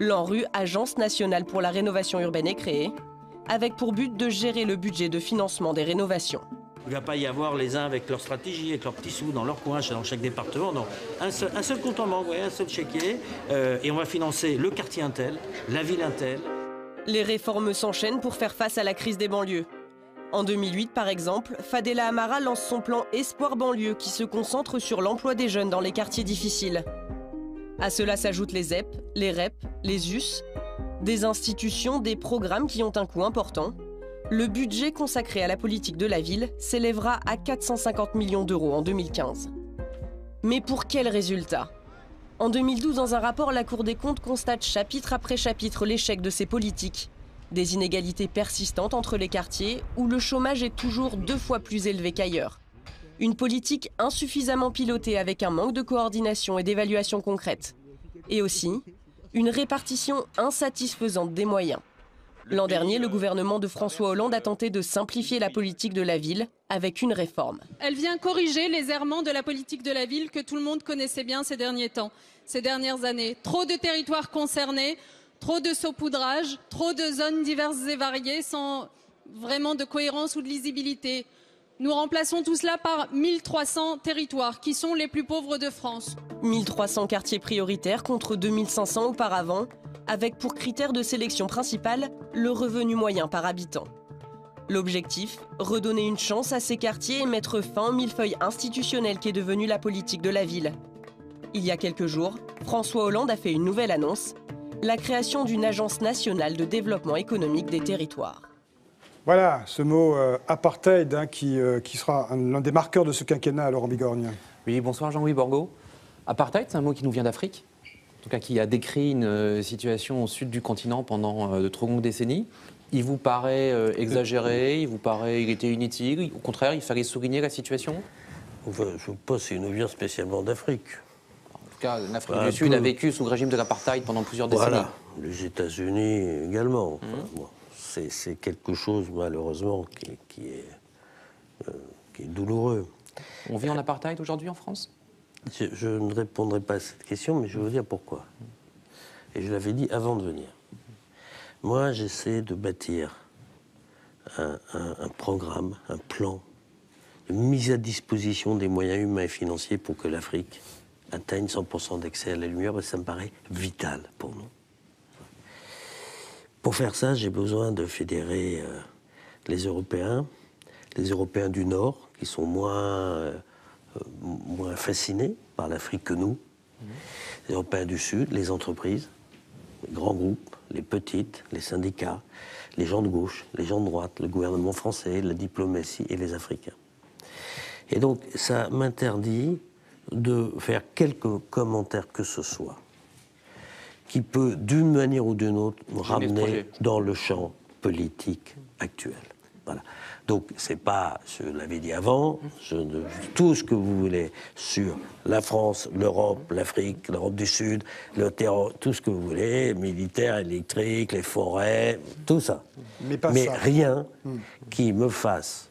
L'ANRU, Agence nationale pour la rénovation urbaine, est créée, avec pour but de gérer le budget de financement des rénovations. Il ne va pas y avoir les uns avec leur stratégie, avec leurs petits sous dans leur coin, dans chaque département. Un seul, compte en banque, un seul chéquier, euh, et on va financer le quartier Intel, la ville Intel. Les réformes s'enchaînent pour faire face à la crise des banlieues. En 2008, par exemple, Fadela Amara lance son plan Espoir banlieue qui se concentre sur l'emploi des jeunes dans les quartiers difficiles. À cela s'ajoutent les ZEP, les REP, les US, des institutions, des programmes qui ont un coût important, le budget consacré à la politique de la ville s'élèvera à 450 millions d'euros en 2015. Mais pour quels résultats En 2012, dans un rapport, la Cour des comptes constate chapitre après chapitre l'échec de ces politiques. Des inégalités persistantes entre les quartiers où le chômage est toujours deux fois plus élevé qu'ailleurs. Une politique insuffisamment pilotée avec un manque de coordination et d'évaluation concrète. Et aussi, une répartition insatisfaisante des moyens. L'an dernier, le gouvernement de François Hollande a tenté de simplifier la politique de la ville avec une réforme. Elle vient corriger les errements de la politique de la ville que tout le monde connaissait bien ces derniers temps, ces dernières années. Trop de territoires concernés, trop de saupoudrage, trop de zones diverses et variées sans vraiment de cohérence ou de lisibilité. Nous remplaçons tout cela par 1300 territoires qui sont les plus pauvres de France. 1300 quartiers prioritaires contre 2500 auparavant avec pour critère de sélection principale le revenu moyen par habitant. L'objectif Redonner une chance à ces quartiers et mettre fin au millefeuille institutionnel qui est devenu la politique de la ville. Il y a quelques jours, François Hollande a fait une nouvelle annonce la création d'une agence nationale de développement économique des territoires. Voilà, ce mot euh, apartheid hein, qui, euh, qui, sera l'un des marqueurs de ce quinquennat, Laurent Bigorgne. Oui, bonsoir Jean-Louis Borgo. Apartheid, c'est un mot qui nous vient d'Afrique? En tout cas qui a décrit une euh, situation au sud du continent pendant euh, de trop longues décennies. Il vous paraît euh, exagéré, il vous paraît il était inutile, au contraire, il fallait souligner la situation? Je ne sais pas s'il nous vient spécialement d'Afrique. cas, l'Afrique bah, du Sud a vécu sous le régime de l'apartheid pendant plusieurs décennies. Voilà, les États-Unis également. Mmh. c'est quelque chose, malheureusement, qui, est, euh, qui est douloureux. On vit en apartheid aujourd'hui en France? Je, ne répondrai pas à cette question, mais je vais vous dire pourquoi. Et je l'avais dit avant de venir. Moi, j'essaie de bâtir un, programme, un plan, de mise à disposition des moyens humains et financiers pour que l'Afrique atteigne 100% d'accès à la lumière, parce que ça me paraît vital pour nous. Pour faire ça, j'ai besoin de fédérer euh, les Européens, les Européens du Nord, qui sont moins, euh, moins fascinés par l'Afrique que nous, les Européens du Sud, les entreprises, les grands groupes, les petites, les syndicats, les gens de gauche, les gens de droite, le gouvernement français, la diplomatie et les Africains. Et donc, ça m'interdit de faire quelques commentaires que ce soit qui peut, d'une manière ou d'une autre, me ramener dans le champ politique actuel. Voilà. Donc, c'est pas, je l'avais dit avant, je, tout ce que vous voulez sur la France, l'Europe, l'Afrique, l'Europe du Sud, le terreau, tout ce que vous voulez, militaire, électrique, les forêts, tout ça. Mais, rien hmm. qui me fasse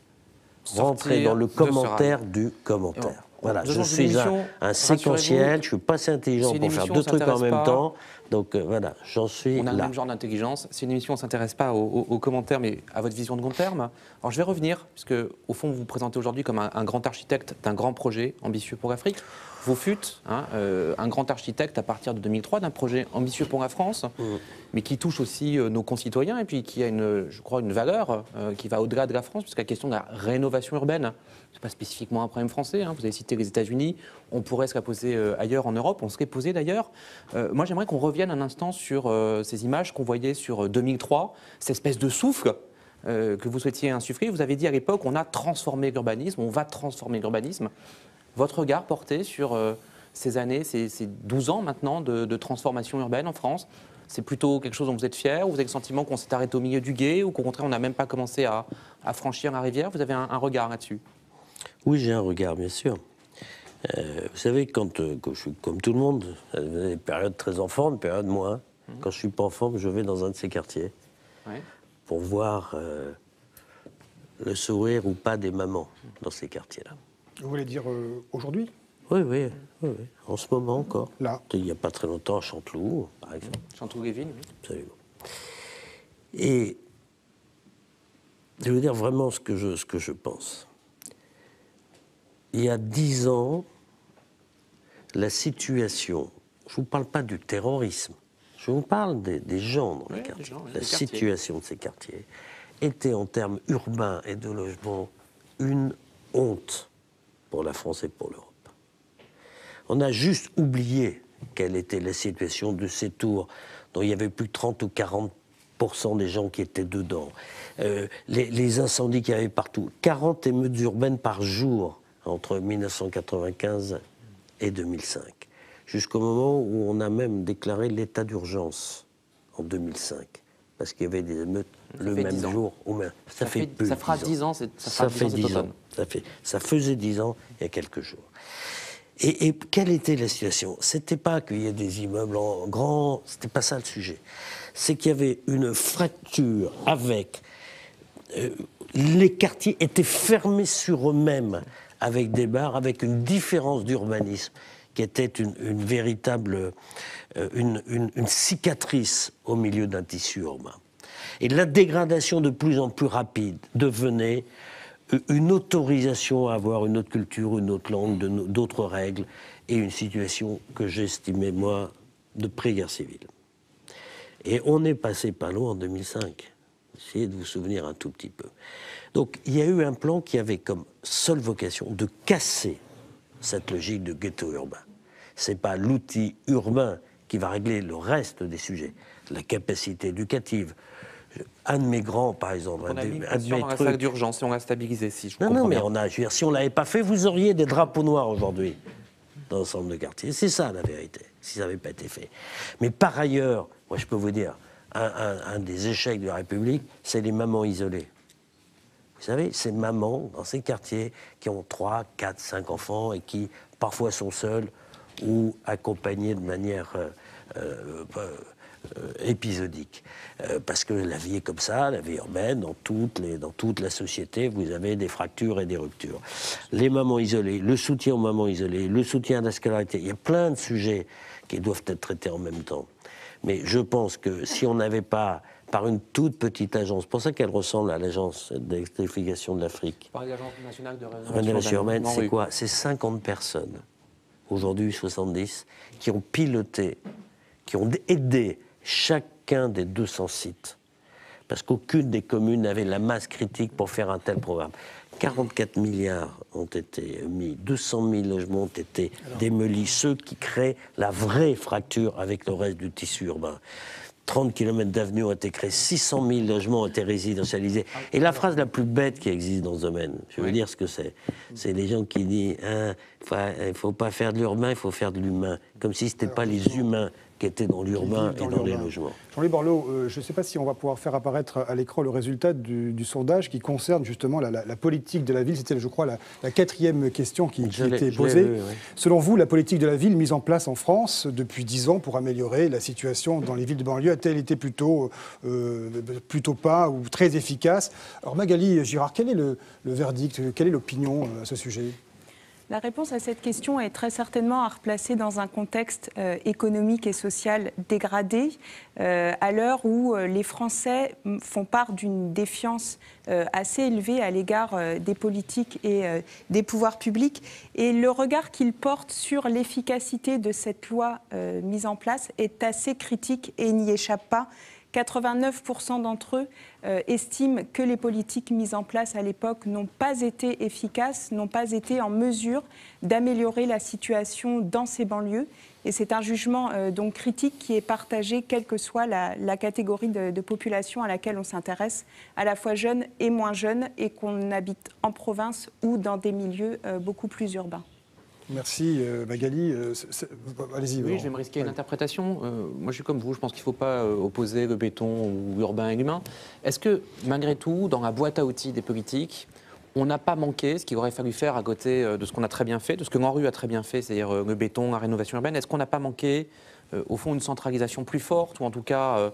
rentrer dans le commentaire du commentaire. Voilà, je suis un, séquentiel, je suis pas assez intelligent pour faire deux trucs en même temps. Donc euh, voilà, j'en suis On a le même genre d'intelligence. C'est une émission, on ne s'intéresse pas aux, commentaires, mais à votre vision de long terme. Alors je vais revenir, puisque au fond, vous vous présentez aujourd'hui comme un, grand architecte d'un grand projet ambitieux pour l'Afrique. Vous fûtes hein, euh, un grand architecte à partir de 2003 d'un projet ambitieux pour la France, mmh. mais qui touche aussi euh, nos concitoyens et puis qui a, une, je crois, une valeur qui va au-delà de la France, puisque la question de la rénovation urbaine, ce n'est pas spécifiquement un problème français. Hein. Vous avez cité les États-Unis. On pourrait se la poser euh, ailleurs en Europe. On se l'est posé d'ailleurs. Euh, moi, j'aimerais qu'on revienne un instant sur euh, ces images qu'on voyait sur 2003, cette espèce de souffle que vous souhaitiez insuffler. Vous avez dit à l'époque, on a transformé l'urbanisme, on va transformer l'urbanisme. Votre regard porté sur ces années, ces, 12 ans maintenant de, transformation urbaine en France? C'est plutôt quelque chose dont vous êtes fier ou vous avez le sentiment qu'on s'est arrêté au milieu du guet ou qu'au contraire on n'a même pas commencé à, franchir la rivière? Vous avez un regard là-dessus? Oui, j'ai un regard, bien sûr. Euh, vous savez, quand, euh, je suis comme tout le monde, des périodes très en forme, des périodes moins. Mhm. Quand je suis pas en forme, je vais dans un de ces quartiers pour voir euh, le sourire ou pas des mamans dans ces quartiers-là. Vous voulez dire aujourd'hui? Oui, oui, oui, en ce moment encore. Là Il n'y a pas très longtemps à Chanteloup, par exemple. Chanteloup-Lévin, oui. Absolument. Et je veux dire vraiment ce que je, ce que je pense il y a dix ans, la situation, je ne vous parle pas du terrorisme, je vous parle des, gens dans les quartiers, la situation de ces quartiers était en termes urbains et de logement une honte pour la France et pour l'Europe. On a juste oublié quelle était la situation de ces tours dont il y avait plus de 30 ou 40% des gens qui étaient dedans, euh, les, les, incendies qu'il y avait partout, 40 émeutes urbaines par jour entre 1995 et 2005, jusqu'au moment où on a même déclaré l'état d'urgence en 2005, parce qu'il y avait des émeutes le même jour. Ça, fait, ça fera 10 ans, ça, ça fait 10 ans. Ça, faisait 10 ans il y a quelques jours. Et, quelle était la situation? C'était pas qu'il y ait des immeubles en grand, c'était pas ça le sujet. C'est qu'il y avait une fracture avec euh, les quartiers étaient fermés sur eux-mêmes avec des bars, avec une différence d'urbanisme qui était une, véritable euh, une, cicatrice au milieu d'un tissu urbain. Et la dégradation de plus en plus rapide devenait une autorisation à avoir une autre culture, une autre langue, d'autres règles, et une situation que j'estimais, moi, de pré-guerre civile. Et on est passé pas loin en 2005. Essayez de vous souvenir un tout petit peu. Donc il y a eu un plan qui avait comme seule vocation de casser cette logique de ghetto urbain. Ce n'est pas l'outil urbain qui va régler le reste des sujets, la capacité éducative. Un de mes grands, par exemple, on a mis un de mes trucs... d'urgence, on l'a stabilisé, si je non, non, mais on a, je si on l'avait pas fait, vous auriez des drapeaux noirs aujourd'hui dans l'ensemble de quartiers. C'est ça la vérité, si ça n'avait pas été fait. Mais par ailleurs, moi je peux vous dire, un des échecs de la République, c'est les mamans isolées. Vous savez, ces mamans dans ces quartiers qui ont 3, 4, 5 enfants et qui parfois sont seules ou accompagné de manière euh, épisodique. Euh, parce que la vie est comme ça, la vie urbaine, dans, toutes les, dans toute la société, vous avez des fractures et des ruptures. Les mamans isolées, le soutien aux mamans isolées, le soutien à la scolarité, il y a plein de sujets qui doivent être traités en même temps. Mais je pense que si on n'avait pas, par une toute petite agence, pour ça qu'elle ressemble à l'agence d'électrification de l'Afrique. Par l'agence nationale de rénovation urbaine, c'est quoi? C'est 50 personnes, aujourd'hui 70, qui ont piloté, qui ont aidé chacun des 200 sites. Parce qu'aucune des communes n'avait la masse critique pour faire un tel programme. 44 milliards ont été mis, 200 000 logements ont été démolis, ceux qui créent la vraie fracture avec le reste du tissu urbain. 30 km d'avenue ont été créés, 600 000 logements ont été résidentialisés. Et la phrase la plus bête qui existe dans ce domaine, je veux dire ce que c'est, c'est les gens qui disent hein, il ne faut pas faire de l'urbain, il faut faire de l'humain. Comme si ce n'était pas les humains qui étaient dans l'urbain et dans les logements. Jean-Louis Borloo, euh, je ne sais pas si on va pouvoir faire apparaître à l'écran le résultat du, sondage qui concerne justement la, politique de la ville. C'était, je crois, la, quatrième question qui, était posée. Selon vous, la politique de la ville mise en place en France depuis dix ans pour améliorer la situation dans les villes de banlieue a-t-elle été plutôt, euh, plutôt pas ou très efficace? Alors Magali Girard, quel est le verdict? Quelle est l'opinion euh, à ce sujet? La réponse à cette question est très certainement à replacer dans un contexte euh, économique et social dégradé, euh, à l'heure où euh, les Français font part d'une défiance assez élevée à l'égard des politiques et des pouvoirs publics. Et le regard qu'ils portent sur l'efficacité de cette loi mise en place est assez critique et n'y échappe pas. 89% d'entre eux euh, estiment que les politiques mises en place à l'époque n'ont pas été efficaces, n'ont pas été en mesure d'améliorer la situation dans ces banlieues. Et c'est un jugement euh, donc critique qui est partagé, quelle que soit la, catégorie de, population à laquelle on s'intéresse, à la fois jeunes et moins jeunes, et qu'on habite en province ou dans des milieux euh, beaucoup plus urbains. Merci euh, Magali. Euh, allez-y. Oui, je vais me risquer une interprétation. Euh, moi, je suis comme vous. Je pense qu'il ne faut pas opposer le béton ou urbain et l'humain. Est-ce que, malgré tout, dans la boîte à outils des politiques, on n'a pas manqué ce qu'il aurait fallu faire à côté de ce qu'on a très bien fait, de ce que Rue a très bien fait, c'est-à-dire le béton, la rénovation urbaine Est-ce qu'on n'a pas manqué au fond, une centralisation plus forte, ou en tout cas,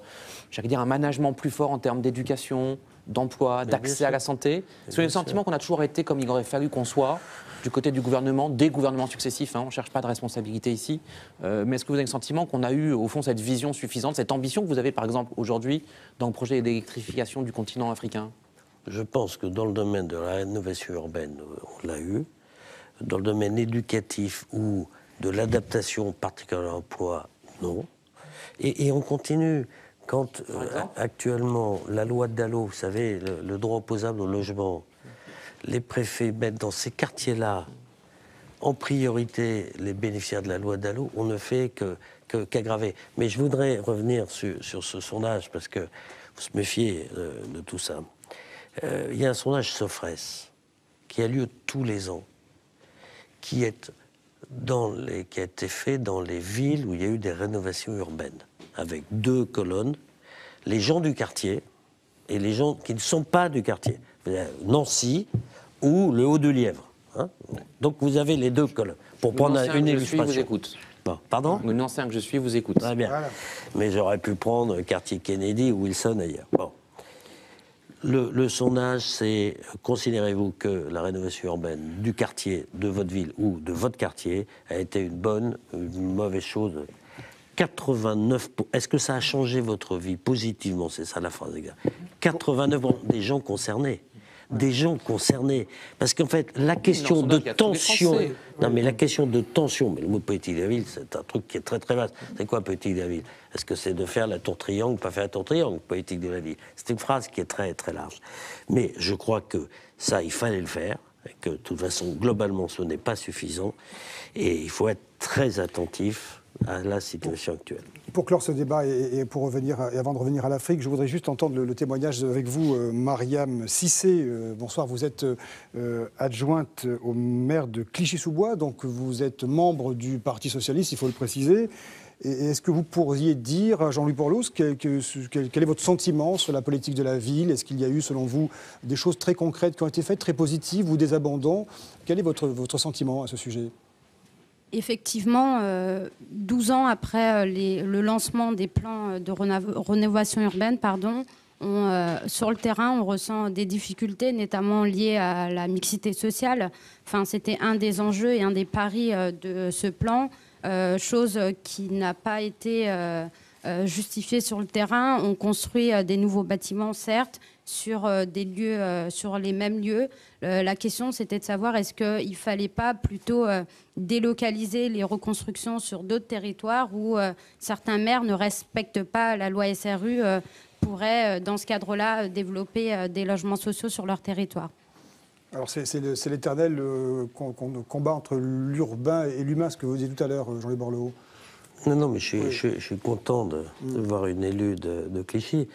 j'allais dire, un management plus fort en termes d'éducation, d'emploi, d'accès à la santé? C'est le sentiment qu'on a toujours été comme il aurait fallu qu'on soit, du côté du gouvernement, des gouvernements successifs. Hein, on ne cherche pas de responsabilité ici. Euh, mais est-ce que vous avez le sentiment qu'on a eu, au fond, cette vision suffisante, cette ambition que vous avez, par exemple, aujourd'hui, dans le projet d'électrification du continent africain? Je pense que dans le domaine de la rénovation urbaine, on l'a eu. Dans le domaine éducatif ou de l'adaptation particulièrement à l'emploi, non. Et, on continue. Quand euh, actuellement la loi Dallot, vous savez, le droit opposable au logement, les préfets mettent dans ces quartiers-là en priorité les bénéficiaires de la loi Dallot, on ne fait qu'aggraver. Mais je voudrais revenir sur, ce sondage parce que vous se méfiez euh, de tout ça. Euh, il y a un sondage Sofres qui a lieu tous les ans, qui, est dans les, qui a été fait dans les villes où il y a eu des rénovations urbaines, avec deux colonnes, les gens du quartier et les gens qui ne sont pas du quartier. Nancy, ou le haut de lièvre. Hein. Donc vous avez les deux colonnes. Pour prendre une illustration. Je vous écoute. pardon? Le ancien que je suis vous écoute. Très bien. Mais j'aurais pu prendre quartier Kennedy ou Wilson ailleurs. Bon. Le, sondage, c'est considérez-vous que la rénovation urbaine du quartier, de votre ville ou de votre quartier a été une bonne, une mauvaise chose? 89. Est-ce que ça a changé votre vie positivement? C'est ça la phrase, les gars. 89% des gens concernés des gens concernés. Parce qu'en fait, la question de tension. Non, mais la question de tension, mais le mot politique de la ville, c'est un truc qui est très très vaste. C'est quoi politique de la ville Est-ce que c'est de faire la tour triangle, pas faire la tour triangle, politique de la ville C'est une phrase qui est très très large. Mais je crois que ça, il fallait le faire, et que de toute façon, globalement, ce n'est pas suffisant. Et il faut être très attentif à la situation actuelle. Pour clore ce débat et, pour revenir, avant de revenir à l'Afrique, je voudrais juste entendre le, témoignage avec vous, euh, Mariam Sissé. Euh, bonsoir, vous êtes euh, adjointe au maire de Clichy-sous-Bois, donc vous êtes membre du Parti Socialiste, il faut le préciser. Est-ce que vous pourriez dire, Jean-Louis Porlos, quel, est votre sentiment sur la politique de la ville? Est-ce qu'il y a eu, selon vous, des choses très concrètes qui ont été faites, très positives ou des abandons? Quel est votre, votre sentiment à ce sujet? Effectivement, 12 ans après le lancement des plans de rénovation urbaine, sur le terrain, on ressent des difficultés, notamment liées à la mixité sociale. Enfin, c'était un des enjeux et un des paris de ce plan, chose qui n'a pas été euh, justifié sur le terrain. On construit euh, des nouveaux bâtiments, certes, sur euh, des lieux, sur les mêmes lieux. la question, c'était de savoir est-ce qu'il ne fallait pas plutôt délocaliser les reconstructions sur d'autres territoires où certains maires ne respectent pas la loi SRU pourraient, dans ce cadre-là, développer des logements sociaux sur leur territoire? Alors c'est l'éternel combat entre l'urbain et l'humain, ce que vous disiez tout à l'heure, Jean-Louis Borloo. Non, non, mais je, suis content de, mm. voir une élue de, Clichy.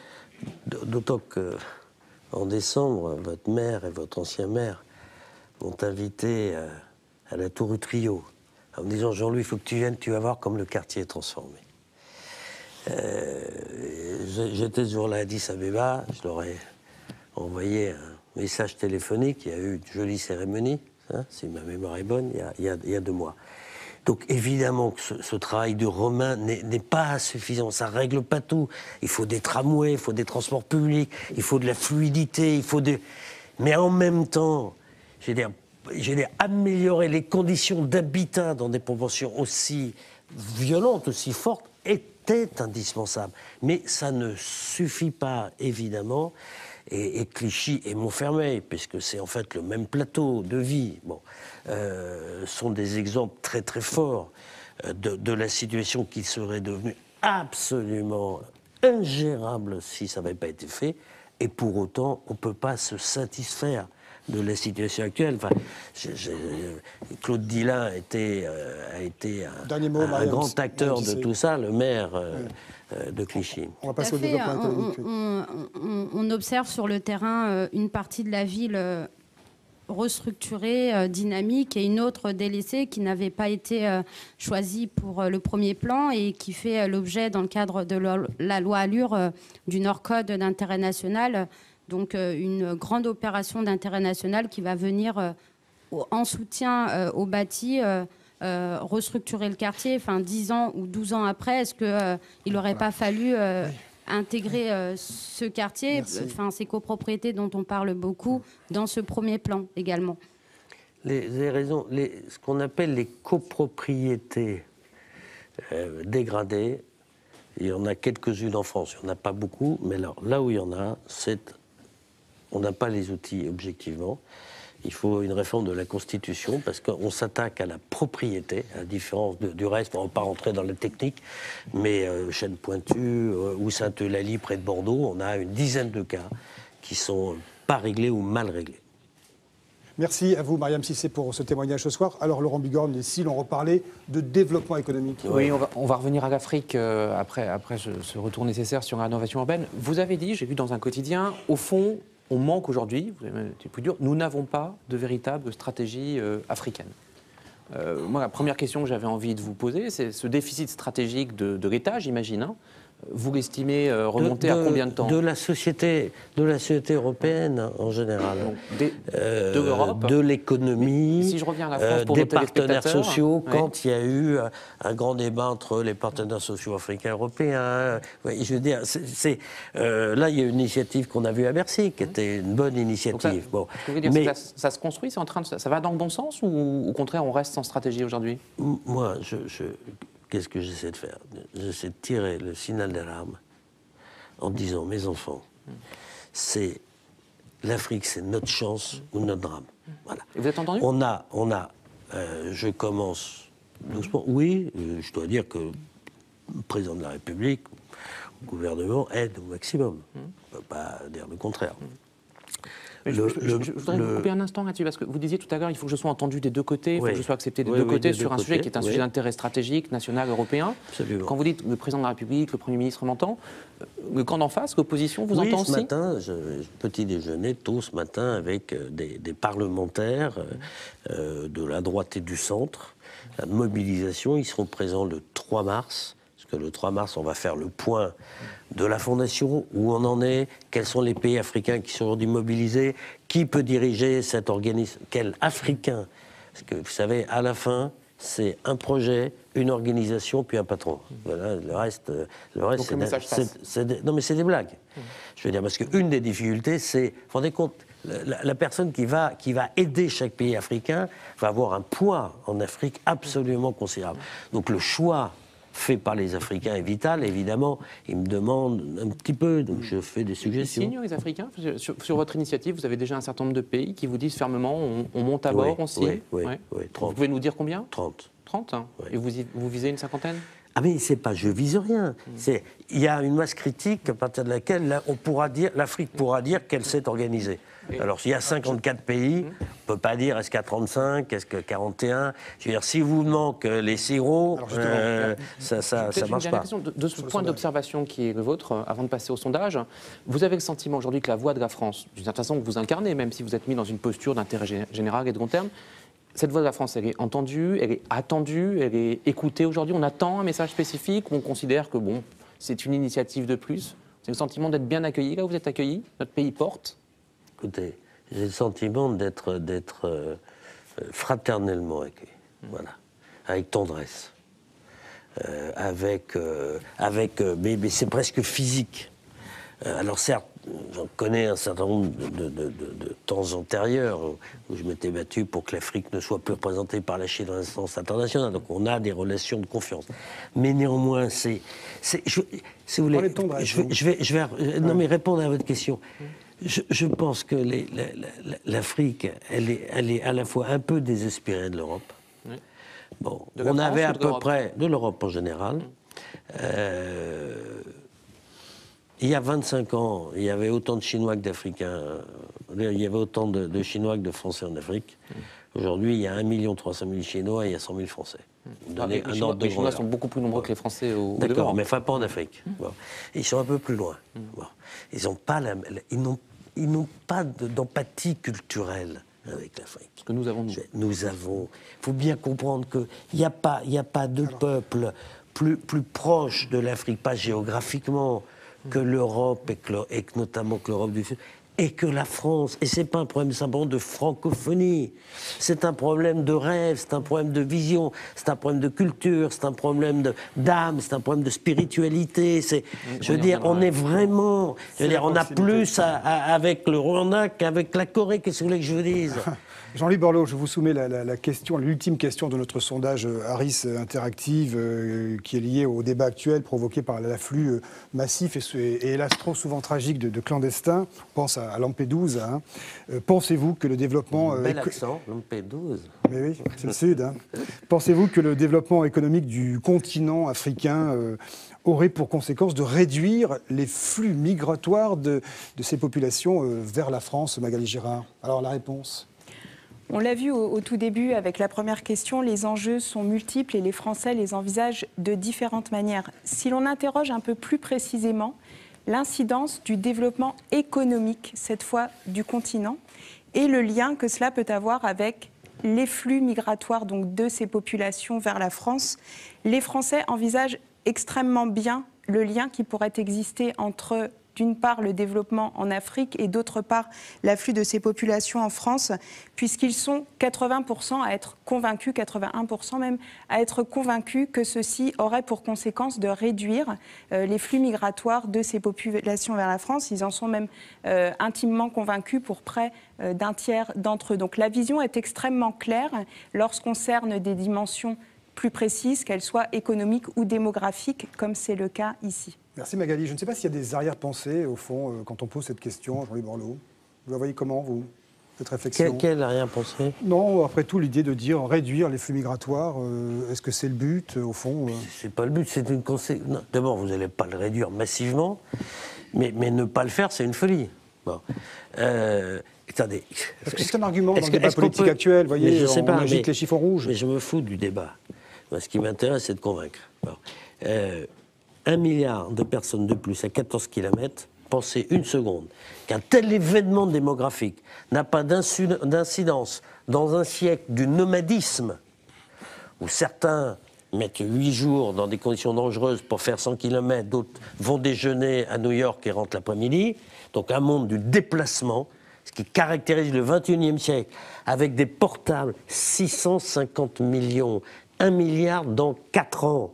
D'autant que en décembre, votre maire et votre ancien maire m'ont invité à, la Tour Trio en me disant Jean-Louis, il faut que tu viennes, tu vas voir comme le quartier est transformé. Euh, j'étais ce jour-là à Addis Abeba, je leur ai envoyé un message téléphonique, il y a eu une jolie cérémonie, hein, si ma mémoire est bonne, il y a deux mois. Donc évidemment que ce, travail de Romain n'est pas suffisant, ça règle pas tout. Il faut des tramways, il faut des transports publics, il faut de la fluidité, il faut de... Mais en même temps, dire, améliorer les conditions d'habitat dans des proportions aussi violentes, aussi fortes, était indispensable. Mais ça ne suffit pas, évidemment. Et, Clichy et Montfermeil, puisque c'est en fait le même plateau de vie. Bon. Euh, sont des exemples très très forts euh, de, la situation qui serait devenue absolument ingérable si ça n'avait pas été fait. Et pour autant, on ne peut pas se satisfaire de la situation actuelle. Enfin, Claude Dillin euh, a été un, grand acteur de tout ça, le maire de Clichy. On va passer au développement On, on, observe sur le terrain une partie de la ville restructurée, euh, dynamique, et une autre délaissée qui n'avait pas été euh, choisie pour euh, le premier plan et qui fait l'objet, dans le cadre de la loi Allure, du Nord-Code d'intérêt national. Donc une grande opération d'intérêt national qui va venir en soutien au bâti. Restructurer le quartier, enfin 10 ans ou 12 ans après, est-ce qu'il n'aurait pas fallu intégrer euh, ce quartier, enfin ces copropriétés dont on parle beaucoup, dans ce premier plan également. Les, raisons, les, ce qu'on appelle les copropriétés euh, dégradées, il y en a quelques-unes en France, il n'y en a pas beaucoup, mais là où il y en a, c'est on n'a pas les outils objectivement. Il faut une réforme de la Constitution parce qu'on s'attaque à la propriété, à la différence du reste. On ne va pas rentrer dans la technique, mais euh, Chêne Pointu euh, ou Sainte-Eulalie près de Bordeaux, on a une dizaine de cas qui sont pas réglés ou mal réglés. Merci à vous, Mariam Sissé, pour ce témoignage ce soir. Alors, Laurent Bigorne et Syl ont reparlé de développement économique. Oui, on va, revenir à l'Afrique euh, après, après ce, retour nécessaire sur la rénovation urbaine. Vous avez dit, j'ai vu dans un quotidien, au fond, on manque aujourd'hui, vous avez plus dur, nous n'avons pas de véritable stratégie euh, africaine. Euh, moi, la première question que j'avais envie de vous poser, c'est ce déficit stratégique de, de l'État, j'imagine, hein, vous l'estimez euh, remonter à combien de temps De la société, de la société européenne en général, euh, de l'Europe, de l'économie, si je reviens à la France pour des partenaires sociaux. Quand il y a eu un grand débat entre les partenaires sociaux africains et européens, je veux dire, c'est euh, là il y a une initiative qu'on a vue à Bercy qui était une bonne initiative. bon, mais ça, se construit, c'est en train de, ça va dans le bon sens ou au contraire on reste sans stratégie aujourd'hui? Moi, je, qu'est-ce que j'essaie de faire? J'essaie de tirer le signal d'alarme en disant, mes enfants, c'est l'Afrique, c'est notre chance ou notre drame. Voilà. Et vous êtes entendu? On a, on a euh, je commence doucement. Oui, euh, je dois dire que le président de la République, le gouvernement aide au maximum. On ne peut pas dire le contraire. Je, voudrais vous couper un instant là-dessus, parce que vous disiez tout à l'heure, il faut que je sois entendu des deux côtés, il faut que je sois accepté des deux côtés sur un sujet qui est un sujet d'intérêt stratégique, national, européen. Quand vous dites le président de la République, le Premier ministre m'entend, euh, le camp d'en face, l'opposition, vous entend aussi ce matin, petit déjeuner tôt ce matin avec euh, des, parlementaires euh, de la droite et du centre. La mobilisation, ils seront présents le 3 mars le 3 mars, on va faire le point de la Fondation, où on en est, quels sont les pays africains qui sont aujourd'hui mobilisés, qui peut diriger cet organisme, quel Africain Parce que vous savez, à la fin, c'est un projet, une organisation, puis un patron. Voilà, le reste, le reste c'est non mais c'est des blagues. Mmh. Je veux dire parce qu'une des difficultés, c'est, vous vous rendez compte, la, personne qui va, qui va aider chaque pays africain va avoir un poids en Afrique absolument considérable. Donc le choix fait par les Africains est vital. Évidemment, ils me demandent un petit peu, donc je fais des suggestions. Ils signent, les Africains sur, votre initiative, vous avez déjà un certain nombre de pays qui vous disent fermement on, monte à bord, on signe oui, oui, 30. Vous pouvez nous dire combien 30. 30 hein. Et vous, vous visez une cinquantaine ah mais c'est pas je vise rien. C'est il y a une masse critique à partir de laquelle on pourra dire l'Afrique pourra dire qu'elle s'est organisée. Alors, s'il y a 54 pays, on ne peut pas dire est-ce qu'il y a 35, est-ce que 41. Je veux dire, si vous manque les sirops, euh, ça ne marche pas. De, ce point d'observation qui est le vôtre, euh, avant de passer au sondage, vous avez le sentiment aujourd'hui que la voix de la France, d'une certaine façon que vous incarnez, même si vous êtes mis dans une posture d'intérêt général et de long terme, cette voix de la France, elle est entendue, elle est attendue, elle est écoutée aujourd'hui? On attend un message spécifique on considère que bon, c'est une initiative de plus? C'est le sentiment d'être bien accueilli là où vous êtes accueilli? Notre pays porte? Écoutez, j'ai le sentiment d'être, d'être euh, fraternellement accueilli, voilà, avec tendresse, euh, avec, euh, avec, mais, c'est presque physique. alors certes, j'en connais un certain nombre de, temps antérieurs où je m'étais battu pour que l'Afrique ne soit plus représentée par la Chine dans l'instance internationale. Donc on a des relations de confiance. Mais néanmoins, c'est, si vous voulez, je, je, vais, je vais, non mais répondre à votre question. Je, pense que l'Afrique, elle est, elle est à la fois un peu désespérée de l'Europe. Bon, on avait à peu près de l'Europe en général. Mmh. Euh, il y a 25 ans, il y avait autant de Chinois que d'Africains. Il y avait autant de, Chinois que de Français en Afrique. Mmh. Aujourd'hui, il y a 1 300 000 Chinois et il y a 100 000 Français. Mmh. Ah, les, Chinois, sont beaucoup plus nombreux que les Français au D'accord, mais pas en Afrique. Ils sont un peu plus loin. Ils n'ont pas la, ils n'ont ils n'ont pas d'empathie culturelle avec l'Afrique. Ce que nous avons, nous. Nous avons. Il faut bien comprendre qu'il n'y a, pas, a pas de peuple plus, plus proche de l'Afrique, pas géographiquement, que l'Europe et, et notamment que l'Europe du Sud et que la France, et c'est pas un problème simplement de francophonie, c'est un problème de rêve, c'est un problème de vision, c'est un problème de culture, c'est un problème d'âme, c'est un problème de spiritualité. C'est, je veux dire, on est vraiment, je veux dire, on a plus avec le Rwanda qu'avec la Corée. Qu'est-ce que vous voulez que je vous dise? Jean-Louis Borloo, je vous soumets la, question, l'ultime question de notre sondage euh, Harris Interactive, euh, qui est lié au débat actuel provoqué par l'afflux euh, massif et, hélas trop souvent tragique de, clandestins. On pense à, Lampedusa. Hein. Pensez-vous que le développement... Bel accent, Lampedusa. Mais oui, c'est le Sud. Hein. Pensez-vous que le développement économique du continent africain aurait pour conséquence de réduire les flux migratoires de, de ces populations vers la France, Magali Girard Alors la réponse? On l'a vu au, tout début avec la première question, les enjeux sont multiples et les Français les envisagent de différentes manières. Si l'on interroge un peu plus précisément l'incidence du développement économique, cette fois du continent, et le lien que cela peut avoir avec les flux migratoires donc de ces populations vers la France, les Français envisagent extrêmement bien le lien qui pourrait exister entre d'une part le développement en Afrique et d'autre part l'afflux de ces populations en France, puisqu'ils sont 80% à être convaincus, 81% même, à être convaincus que ceci aurait pour conséquence de réduire euh, les flux migratoires de ces populations vers la France. Ils en sont même euh, intimement convaincus pour près euh, d'un tiers d'entre eux. Donc la vision est extrêmement claire lorsqu'on cerne des dimensions plus précises, qu'elles soient économiques ou démographiques, comme c'est le cas ici. Merci Magali. Je ne sais pas s'il y a des arrière-pensées, au fond, euh, quand on pose cette question, Jean-Louis Borloo. Vous la voyez comment, vous cette réflexion? Quelle, arrière-pensée? Non, après tout, l'idée de dire réduire les flux migratoires, euh, est-ce que c'est le but, au fond euh? C'est pas le but, c'est une conséquence. D'abord, vous n'allez pas le réduire massivement, mais, mais ne pas le faire, c'est une folie. Bon. attendez. C'est un argument dans le débat politique actuel, vous voyez, je sais on pas, agite les chiffres rouges. Mais je me fous du débat. ce qui m'intéresse, c'est de convaincre un milliard de personnes de plus à 14 km, pensez une seconde qu'un tel événement démographique n'a pas d'incidence dans un siècle du nomadisme, où certains mettent huit jours dans des conditions dangereuses pour faire 100 km, d'autres vont déjeuner à New York et rentrent l'après-midi, donc un monde du déplacement, ce qui caractérise le 21e siècle, avec des portables, 650 millions un milliard dans quatre ans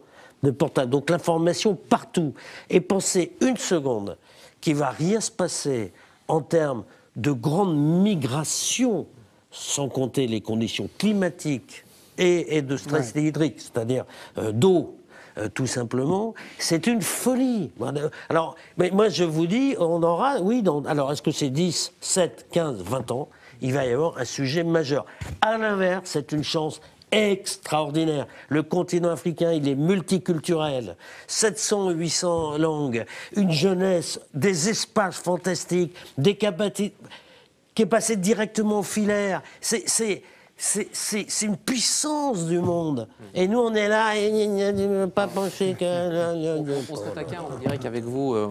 de. Donc l'information partout. Et pensez une seconde qu'il va rien se passer en termes de grande migration, sans compter les conditions climatiques et, de stress hydrique, c'est-à-dire euh, d'eau, euh, tout simplement, c'est une folie. Alors, mais moi je vous dis, on aura, oui, alors est-ce que c'est 10, 7, 15, 20 ans Il va y avoir un sujet majeur. À l'inverse, c'est une chance extraordinaire. Le continent africain, il est multiculturel. 700 800 langues, une jeunesse, des espaces fantastiques, des capacités qui est passée directement au filaire. C'est c'est une puissance du monde. Et nous, on est là, et pas penser que. On, serait taquin, on dirait qu'avec vous, euh,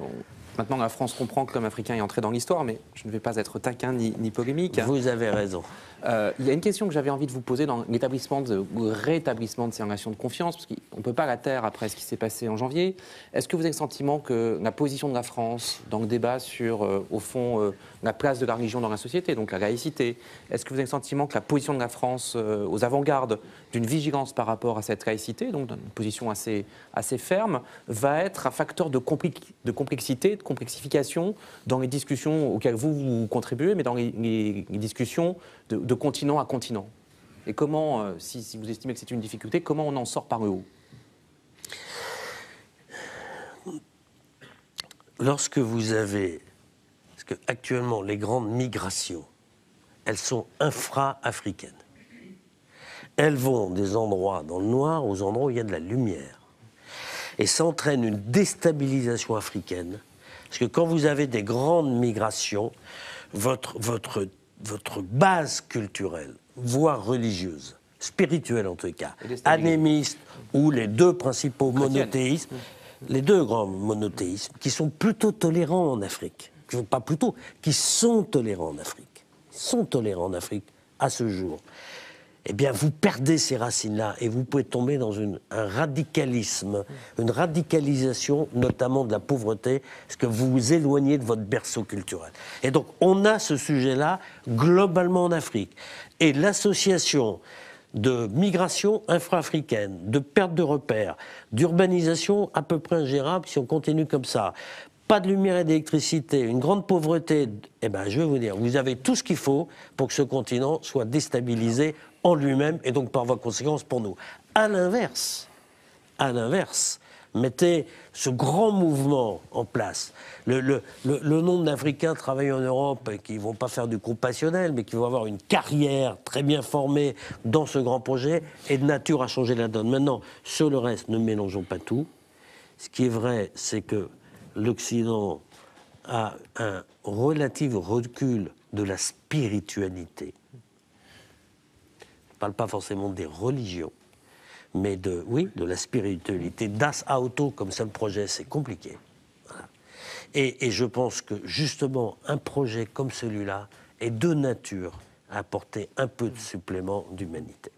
maintenant la France comprend que l'homme africain est entré dans l'histoire, mais je ne vais pas être taquin ni, ni polémique. Vous avez raison. Euh, il y a une question que j'avais envie de vous poser dans l'établissement de, rétablissement de ces relations de confiance, parce qu'on ne peut pas la taire après ce qui s'est passé en janvier. Est-ce que vous avez le sentiment que la position de la France dans le débat sur, euh, au fond, euh, la place de la religion dans la société, donc la laïcité, est-ce que vous avez le sentiment que la position de la France aux avant-gardes d'une vigilance par rapport à cette laïcité, donc une position assez, assez ferme, va être un facteur de, de complexité, de complexification dans les discussions auxquelles vous, vous contribuez, mais dans les, discussions de, continent à continent? Et comment, euh, si, vous estimez que c'est une difficulté, comment on en sort par le haut? Lorsque vous avez, que actuellement les grandes migrations, elles sont infra-africaines. Elles vont des endroits dans le noir aux endroits où il y a de la lumière. Et ça entraîne une déstabilisation africaine. Parce que quand vous avez des grandes migrations, votre, votre votre base culturelle, voire religieuse, spirituelle en tout cas, anémiste ou les deux principaux monothéismes, les deux grands monothéismes, qui sont plutôt tolérants en Afrique, pas plutôt, qui sont tolérants en Afrique, sont tolérants en Afrique à ce jour eh bien, vous perdez ces racines-là et vous pouvez tomber dans un radicalisme, une radicalisation, notamment de la pauvreté, parce que vous vous éloignez de votre berceau culturel. Et donc, on a ce sujet-là globalement en Afrique. Et l'association de migration infra-africaine, de perte de repères, d'urbanisation à peu près ingérable si on continue comme ça, pas de lumière et d'électricité, une grande pauvreté, eh ben, je vais vous dire, vous avez tout ce qu'il faut pour que ce continent soit déstabilisé en lui-même et donc par voie conséquence pour nous. À l'inverse, à l'inverse, mettez ce grand mouvement en place. Le, nombre d'Africains travaillant en Europe qui ne vont pas faire du compassionnel, mais qui vont avoir une carrière très bien formée dans ce grand projet est de nature à changer la donne. Maintenant, sur le reste, ne mélangeons pas tout. Ce qui est vrai, c'est que l'Occident a un relatif recul de la spiritualité ne parle pas forcément des religions, mais de, oui, de la spiritualité. Das Auto comme seul projet, c'est compliqué. Et, je pense que justement, un projet comme celui-là est de nature à apporter un peu de supplément d'humanité.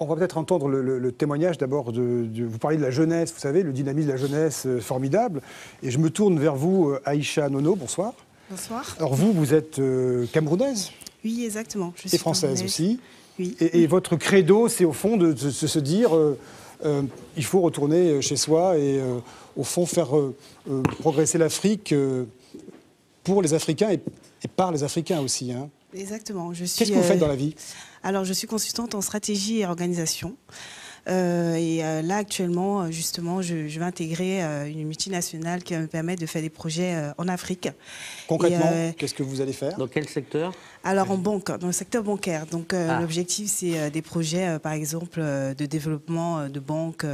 On va peut-être entendre le, témoignage d'abord de, Vous parlez de la jeunesse, vous savez, le dynamisme de la jeunesse euh, formidable. Et je me tourne vers vous, euh, Aïcha Nono, bonsoir. Bonsoir. Alors vous, vous êtes euh, camerounaise Oui, exactement. Je suis et française aussi. Et, votre credo, c'est au fond de, se dire euh, euh, il faut retourner chez soi et au fond faire progresser l'Afrique pour les Africains et, par les Africains aussi. Hein. Exactement. Qu'est-ce que vous faites dans la vie? Alors, je suis consultante en stratégie et organisation. Euh, et euh, là, actuellement, euh, justement, je, vais intégrer une multinationale qui va me permettre de faire des projets en Afrique. Concrètement, qu'est-ce que vous allez faire? Dans quel secteur? Alors, en banque, dans le secteur bancaire. Donc, ah. l'objectif, c'est des projets, par exemple, de développement de banques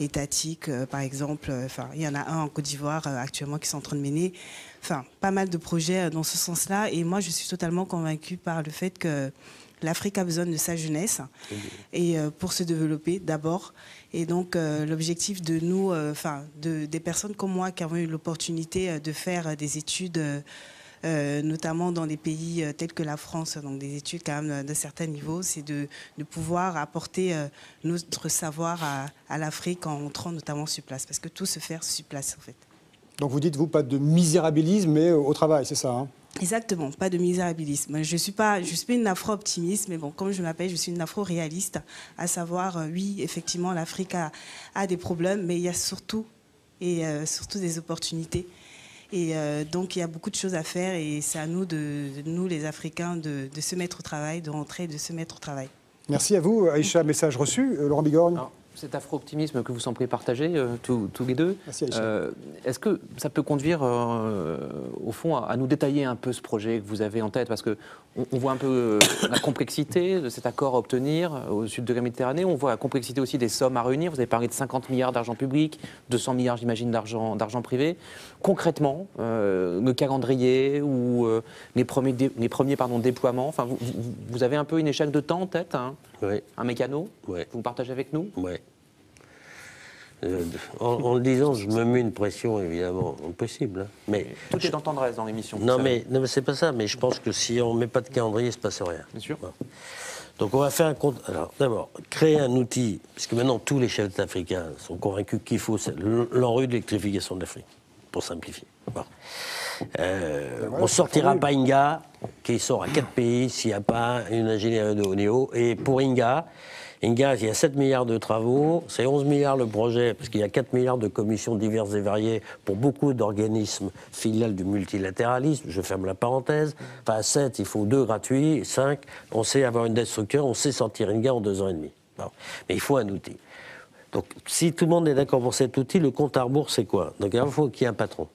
étatiques, par exemple. Enfin, il y en a un en Côte d'Ivoire actuellement qui sont en train de mener. Enfin, pas mal de projets dans ce sens-là. Et moi, je suis totalement convaincue par le fait que l'Afrique a besoin de sa jeunesse et euh, pour se développer d'abord. Et donc euh, l'objectif de nous, euh, enfin de, des personnes comme moi qui avons eu l'opportunité de faire des études. notamment dans des pays tels que la France, donc des études quand même d'un certain niveau, c'est de, de, pouvoir apporter notre savoir à, à l'Afrique en entrant notamment sur place, parce que tout se fait sur place en fait. Donc vous dites, vous, pas de misérabilisme, mais au travail, c'est ça hein? Exactement, pas de misérabilisme. Je suis pas, je suis pas une afro-optimiste, mais bon, comme je m'appelle, je suis une afro-réaliste, à savoir, euh, oui, effectivement, l'Afrique a, a, des problèmes, mais il y a surtout, et euh, surtout des opportunités. Et euh, donc, il y a beaucoup de choses à faire, et c'est à nous, de, nous les Africains, de, de, se mettre au travail, de rentrer, de se mettre au travail. Merci à vous, Aïcha. Message reçu. Laurent Bigorgne cet afro-optimisme que vous semblez partager euh, tous, les deux, euh, est-ce que ça peut conduire, euh, au fond, à, nous détailler un peu ce projet que vous avez en tête? Parce qu'on on voit un peu la complexité de cet accord à obtenir au sud de la Méditerranée, on voit la complexité aussi des sommes à réunir. Vous avez parlé de 50 milliards d'argent public, 200 milliards, j'imagine, d'argent, d'argent privé. Concrètement, le calendrier ou les premiers, les premiers pardon, déploiements, enfin, vous, vous, avez un peu une échelle de temps en tête hein Un mécano? Vous partagez avec nous? Oui. Euh, en, le disant, je me mets une pression évidemment impossible. Hein. Mais tout est en tendresse dans l'émission. Non, mais, non, mais c'est pas ça. Mais je pense que si on met pas de calendrier, il se passe rien. Bien sûr. Donc on va faire un compte. Alors d'abord, créer un outil, puisque maintenant tous les chefs africains sont convaincus qu'il faut l'enrue de l'électrification de l'Afrique, pour simplifier. Euh, ben on sortira pas Inga, qui sort à quatre pays s'il n'y a pas une ingénierie de haut niveau. Et pour Inga, Inga, il y a 7 milliards de travaux, c'est 11 milliards le projet, parce qu'il y a 4 milliards de commissions diverses et variées pour beaucoup d'organismes filiales du multilatéralisme, je ferme la parenthèse. Enfin, 7, il faut 2 gratuits, 5, on sait avoir une dette structure, on sait sortir Inga en 2 ans et demi. Mais il faut un outil. Donc, si tout le monde est d'accord pour cet outil, le compte à rebours, c'est quoi? Donc, il faut qu'il y ait un patron.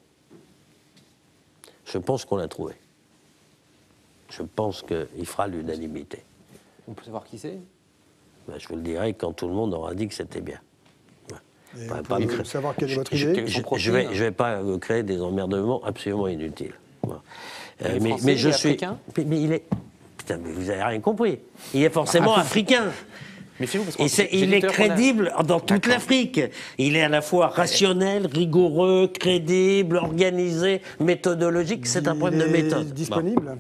Je pense qu'on l'a trouvé. Je pense qu'il fera l'unanimité. On peut savoir qui c'est? Ben, je vous le dirai quand tout le monde aura dit que c'était bien. pas savoir quelle est votre idée Je ne vais, je vais pas euh, créer des emmerdements absolument inutiles. Euh, mais, mais, je suis. Mais, il est. Putain, mais vous n'avez rien compris. Il est forcément ah, africain. Mais Et il est crédible dans toute l'Afrique. Il est à la fois rationnel, rigoureux, crédible, organisé, méthodologique. C'est un problème de méthode. Disponible?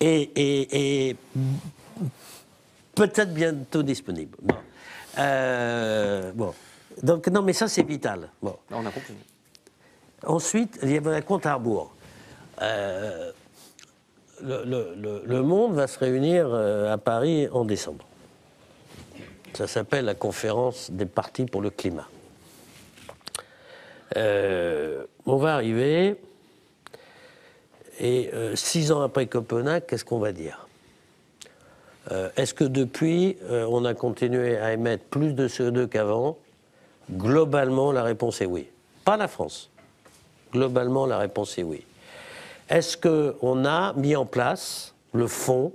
Et, et, et peut-être bientôt disponible. Bon. Euh, bon. Donc, non, mais ça, c'est vital. Bon. on a compris. Ensuite, il y avait un compte à rebours. Euh, le, monde va se réunir euh, à Paris en décembre. Ça s'appelle la conférence des partis pour le climat. on va arriver, et six ans après Copenhague, qu'est-ce qu'on va dire? Euh, est-ce que depuis, euh, on a continué à émettre plus de CO2 qu'avant? Globalement, la réponse est oui. Pas la France. Globalement, la réponse est oui. Est-ce qu'on a mis en place le fonds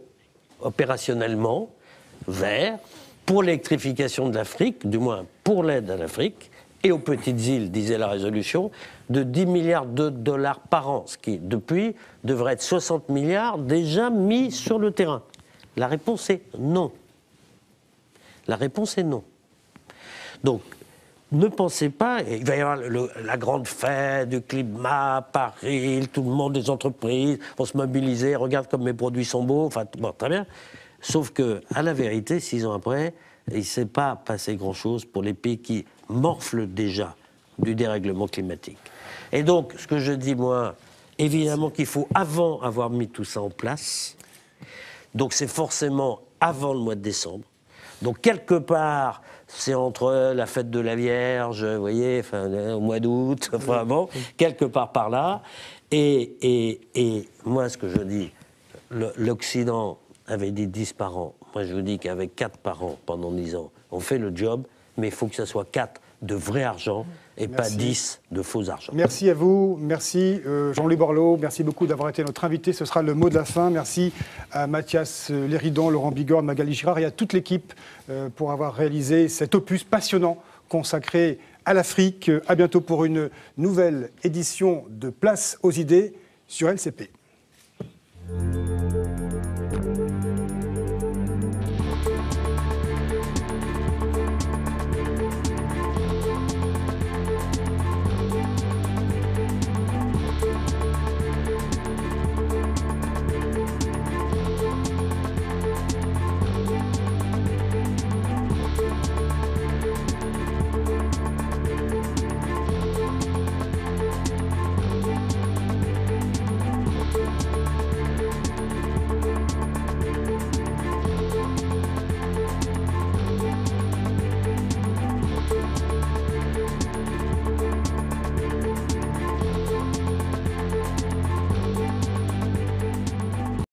opérationnellement vert pour l'électrification de l'Afrique, du moins pour l'aide à l'Afrique, et aux petites îles, disait la résolution, de 10 milliards de dollars par an, ce qui, depuis, devrait être 60 milliards déjà mis sur le terrain? La réponse est non. La réponse est non. Donc, ne pensez pas, il va y avoir la grande fête du climat, Paris, tout le monde, des entreprises vont se mobiliser, regarde comme mes produits sont beaux, enfin, bon, très bien. Sauf que, à la vérité, six ans après, il ne s'est pas passé grand-chose pour les pays qui morflent déjà du dérèglement climatique. Et donc, ce que je dis, moi, évidemment qu'il faut, avant avoir mis tout ça en place, donc c'est forcément avant le mois de décembre. Donc quelque part, c'est entre la fête de la Vierge, vous voyez, au mois d'août, enfin bon, quelque part par là. Et, et, et moi, ce que je dis, l'Occident avait dit 10 par an. Moi, je vous dis qu'avec 4 par an pendant 10 ans, on fait le job, mais il faut que ce soit 4 de vrai argent et pas 10 de faux argent. Merci à vous, merci euh, Jean-Louis Borloo, merci beaucoup d'avoir été notre invité. Ce sera le mot de la fin. Merci à Mathias Léridon, Laurent Bigorne, Magali Girard et à toute l'équipe euh, pour avoir réalisé cet opus passionnant consacré à l'Afrique. À bientôt pour une nouvelle édition de Place aux idées sur LCP.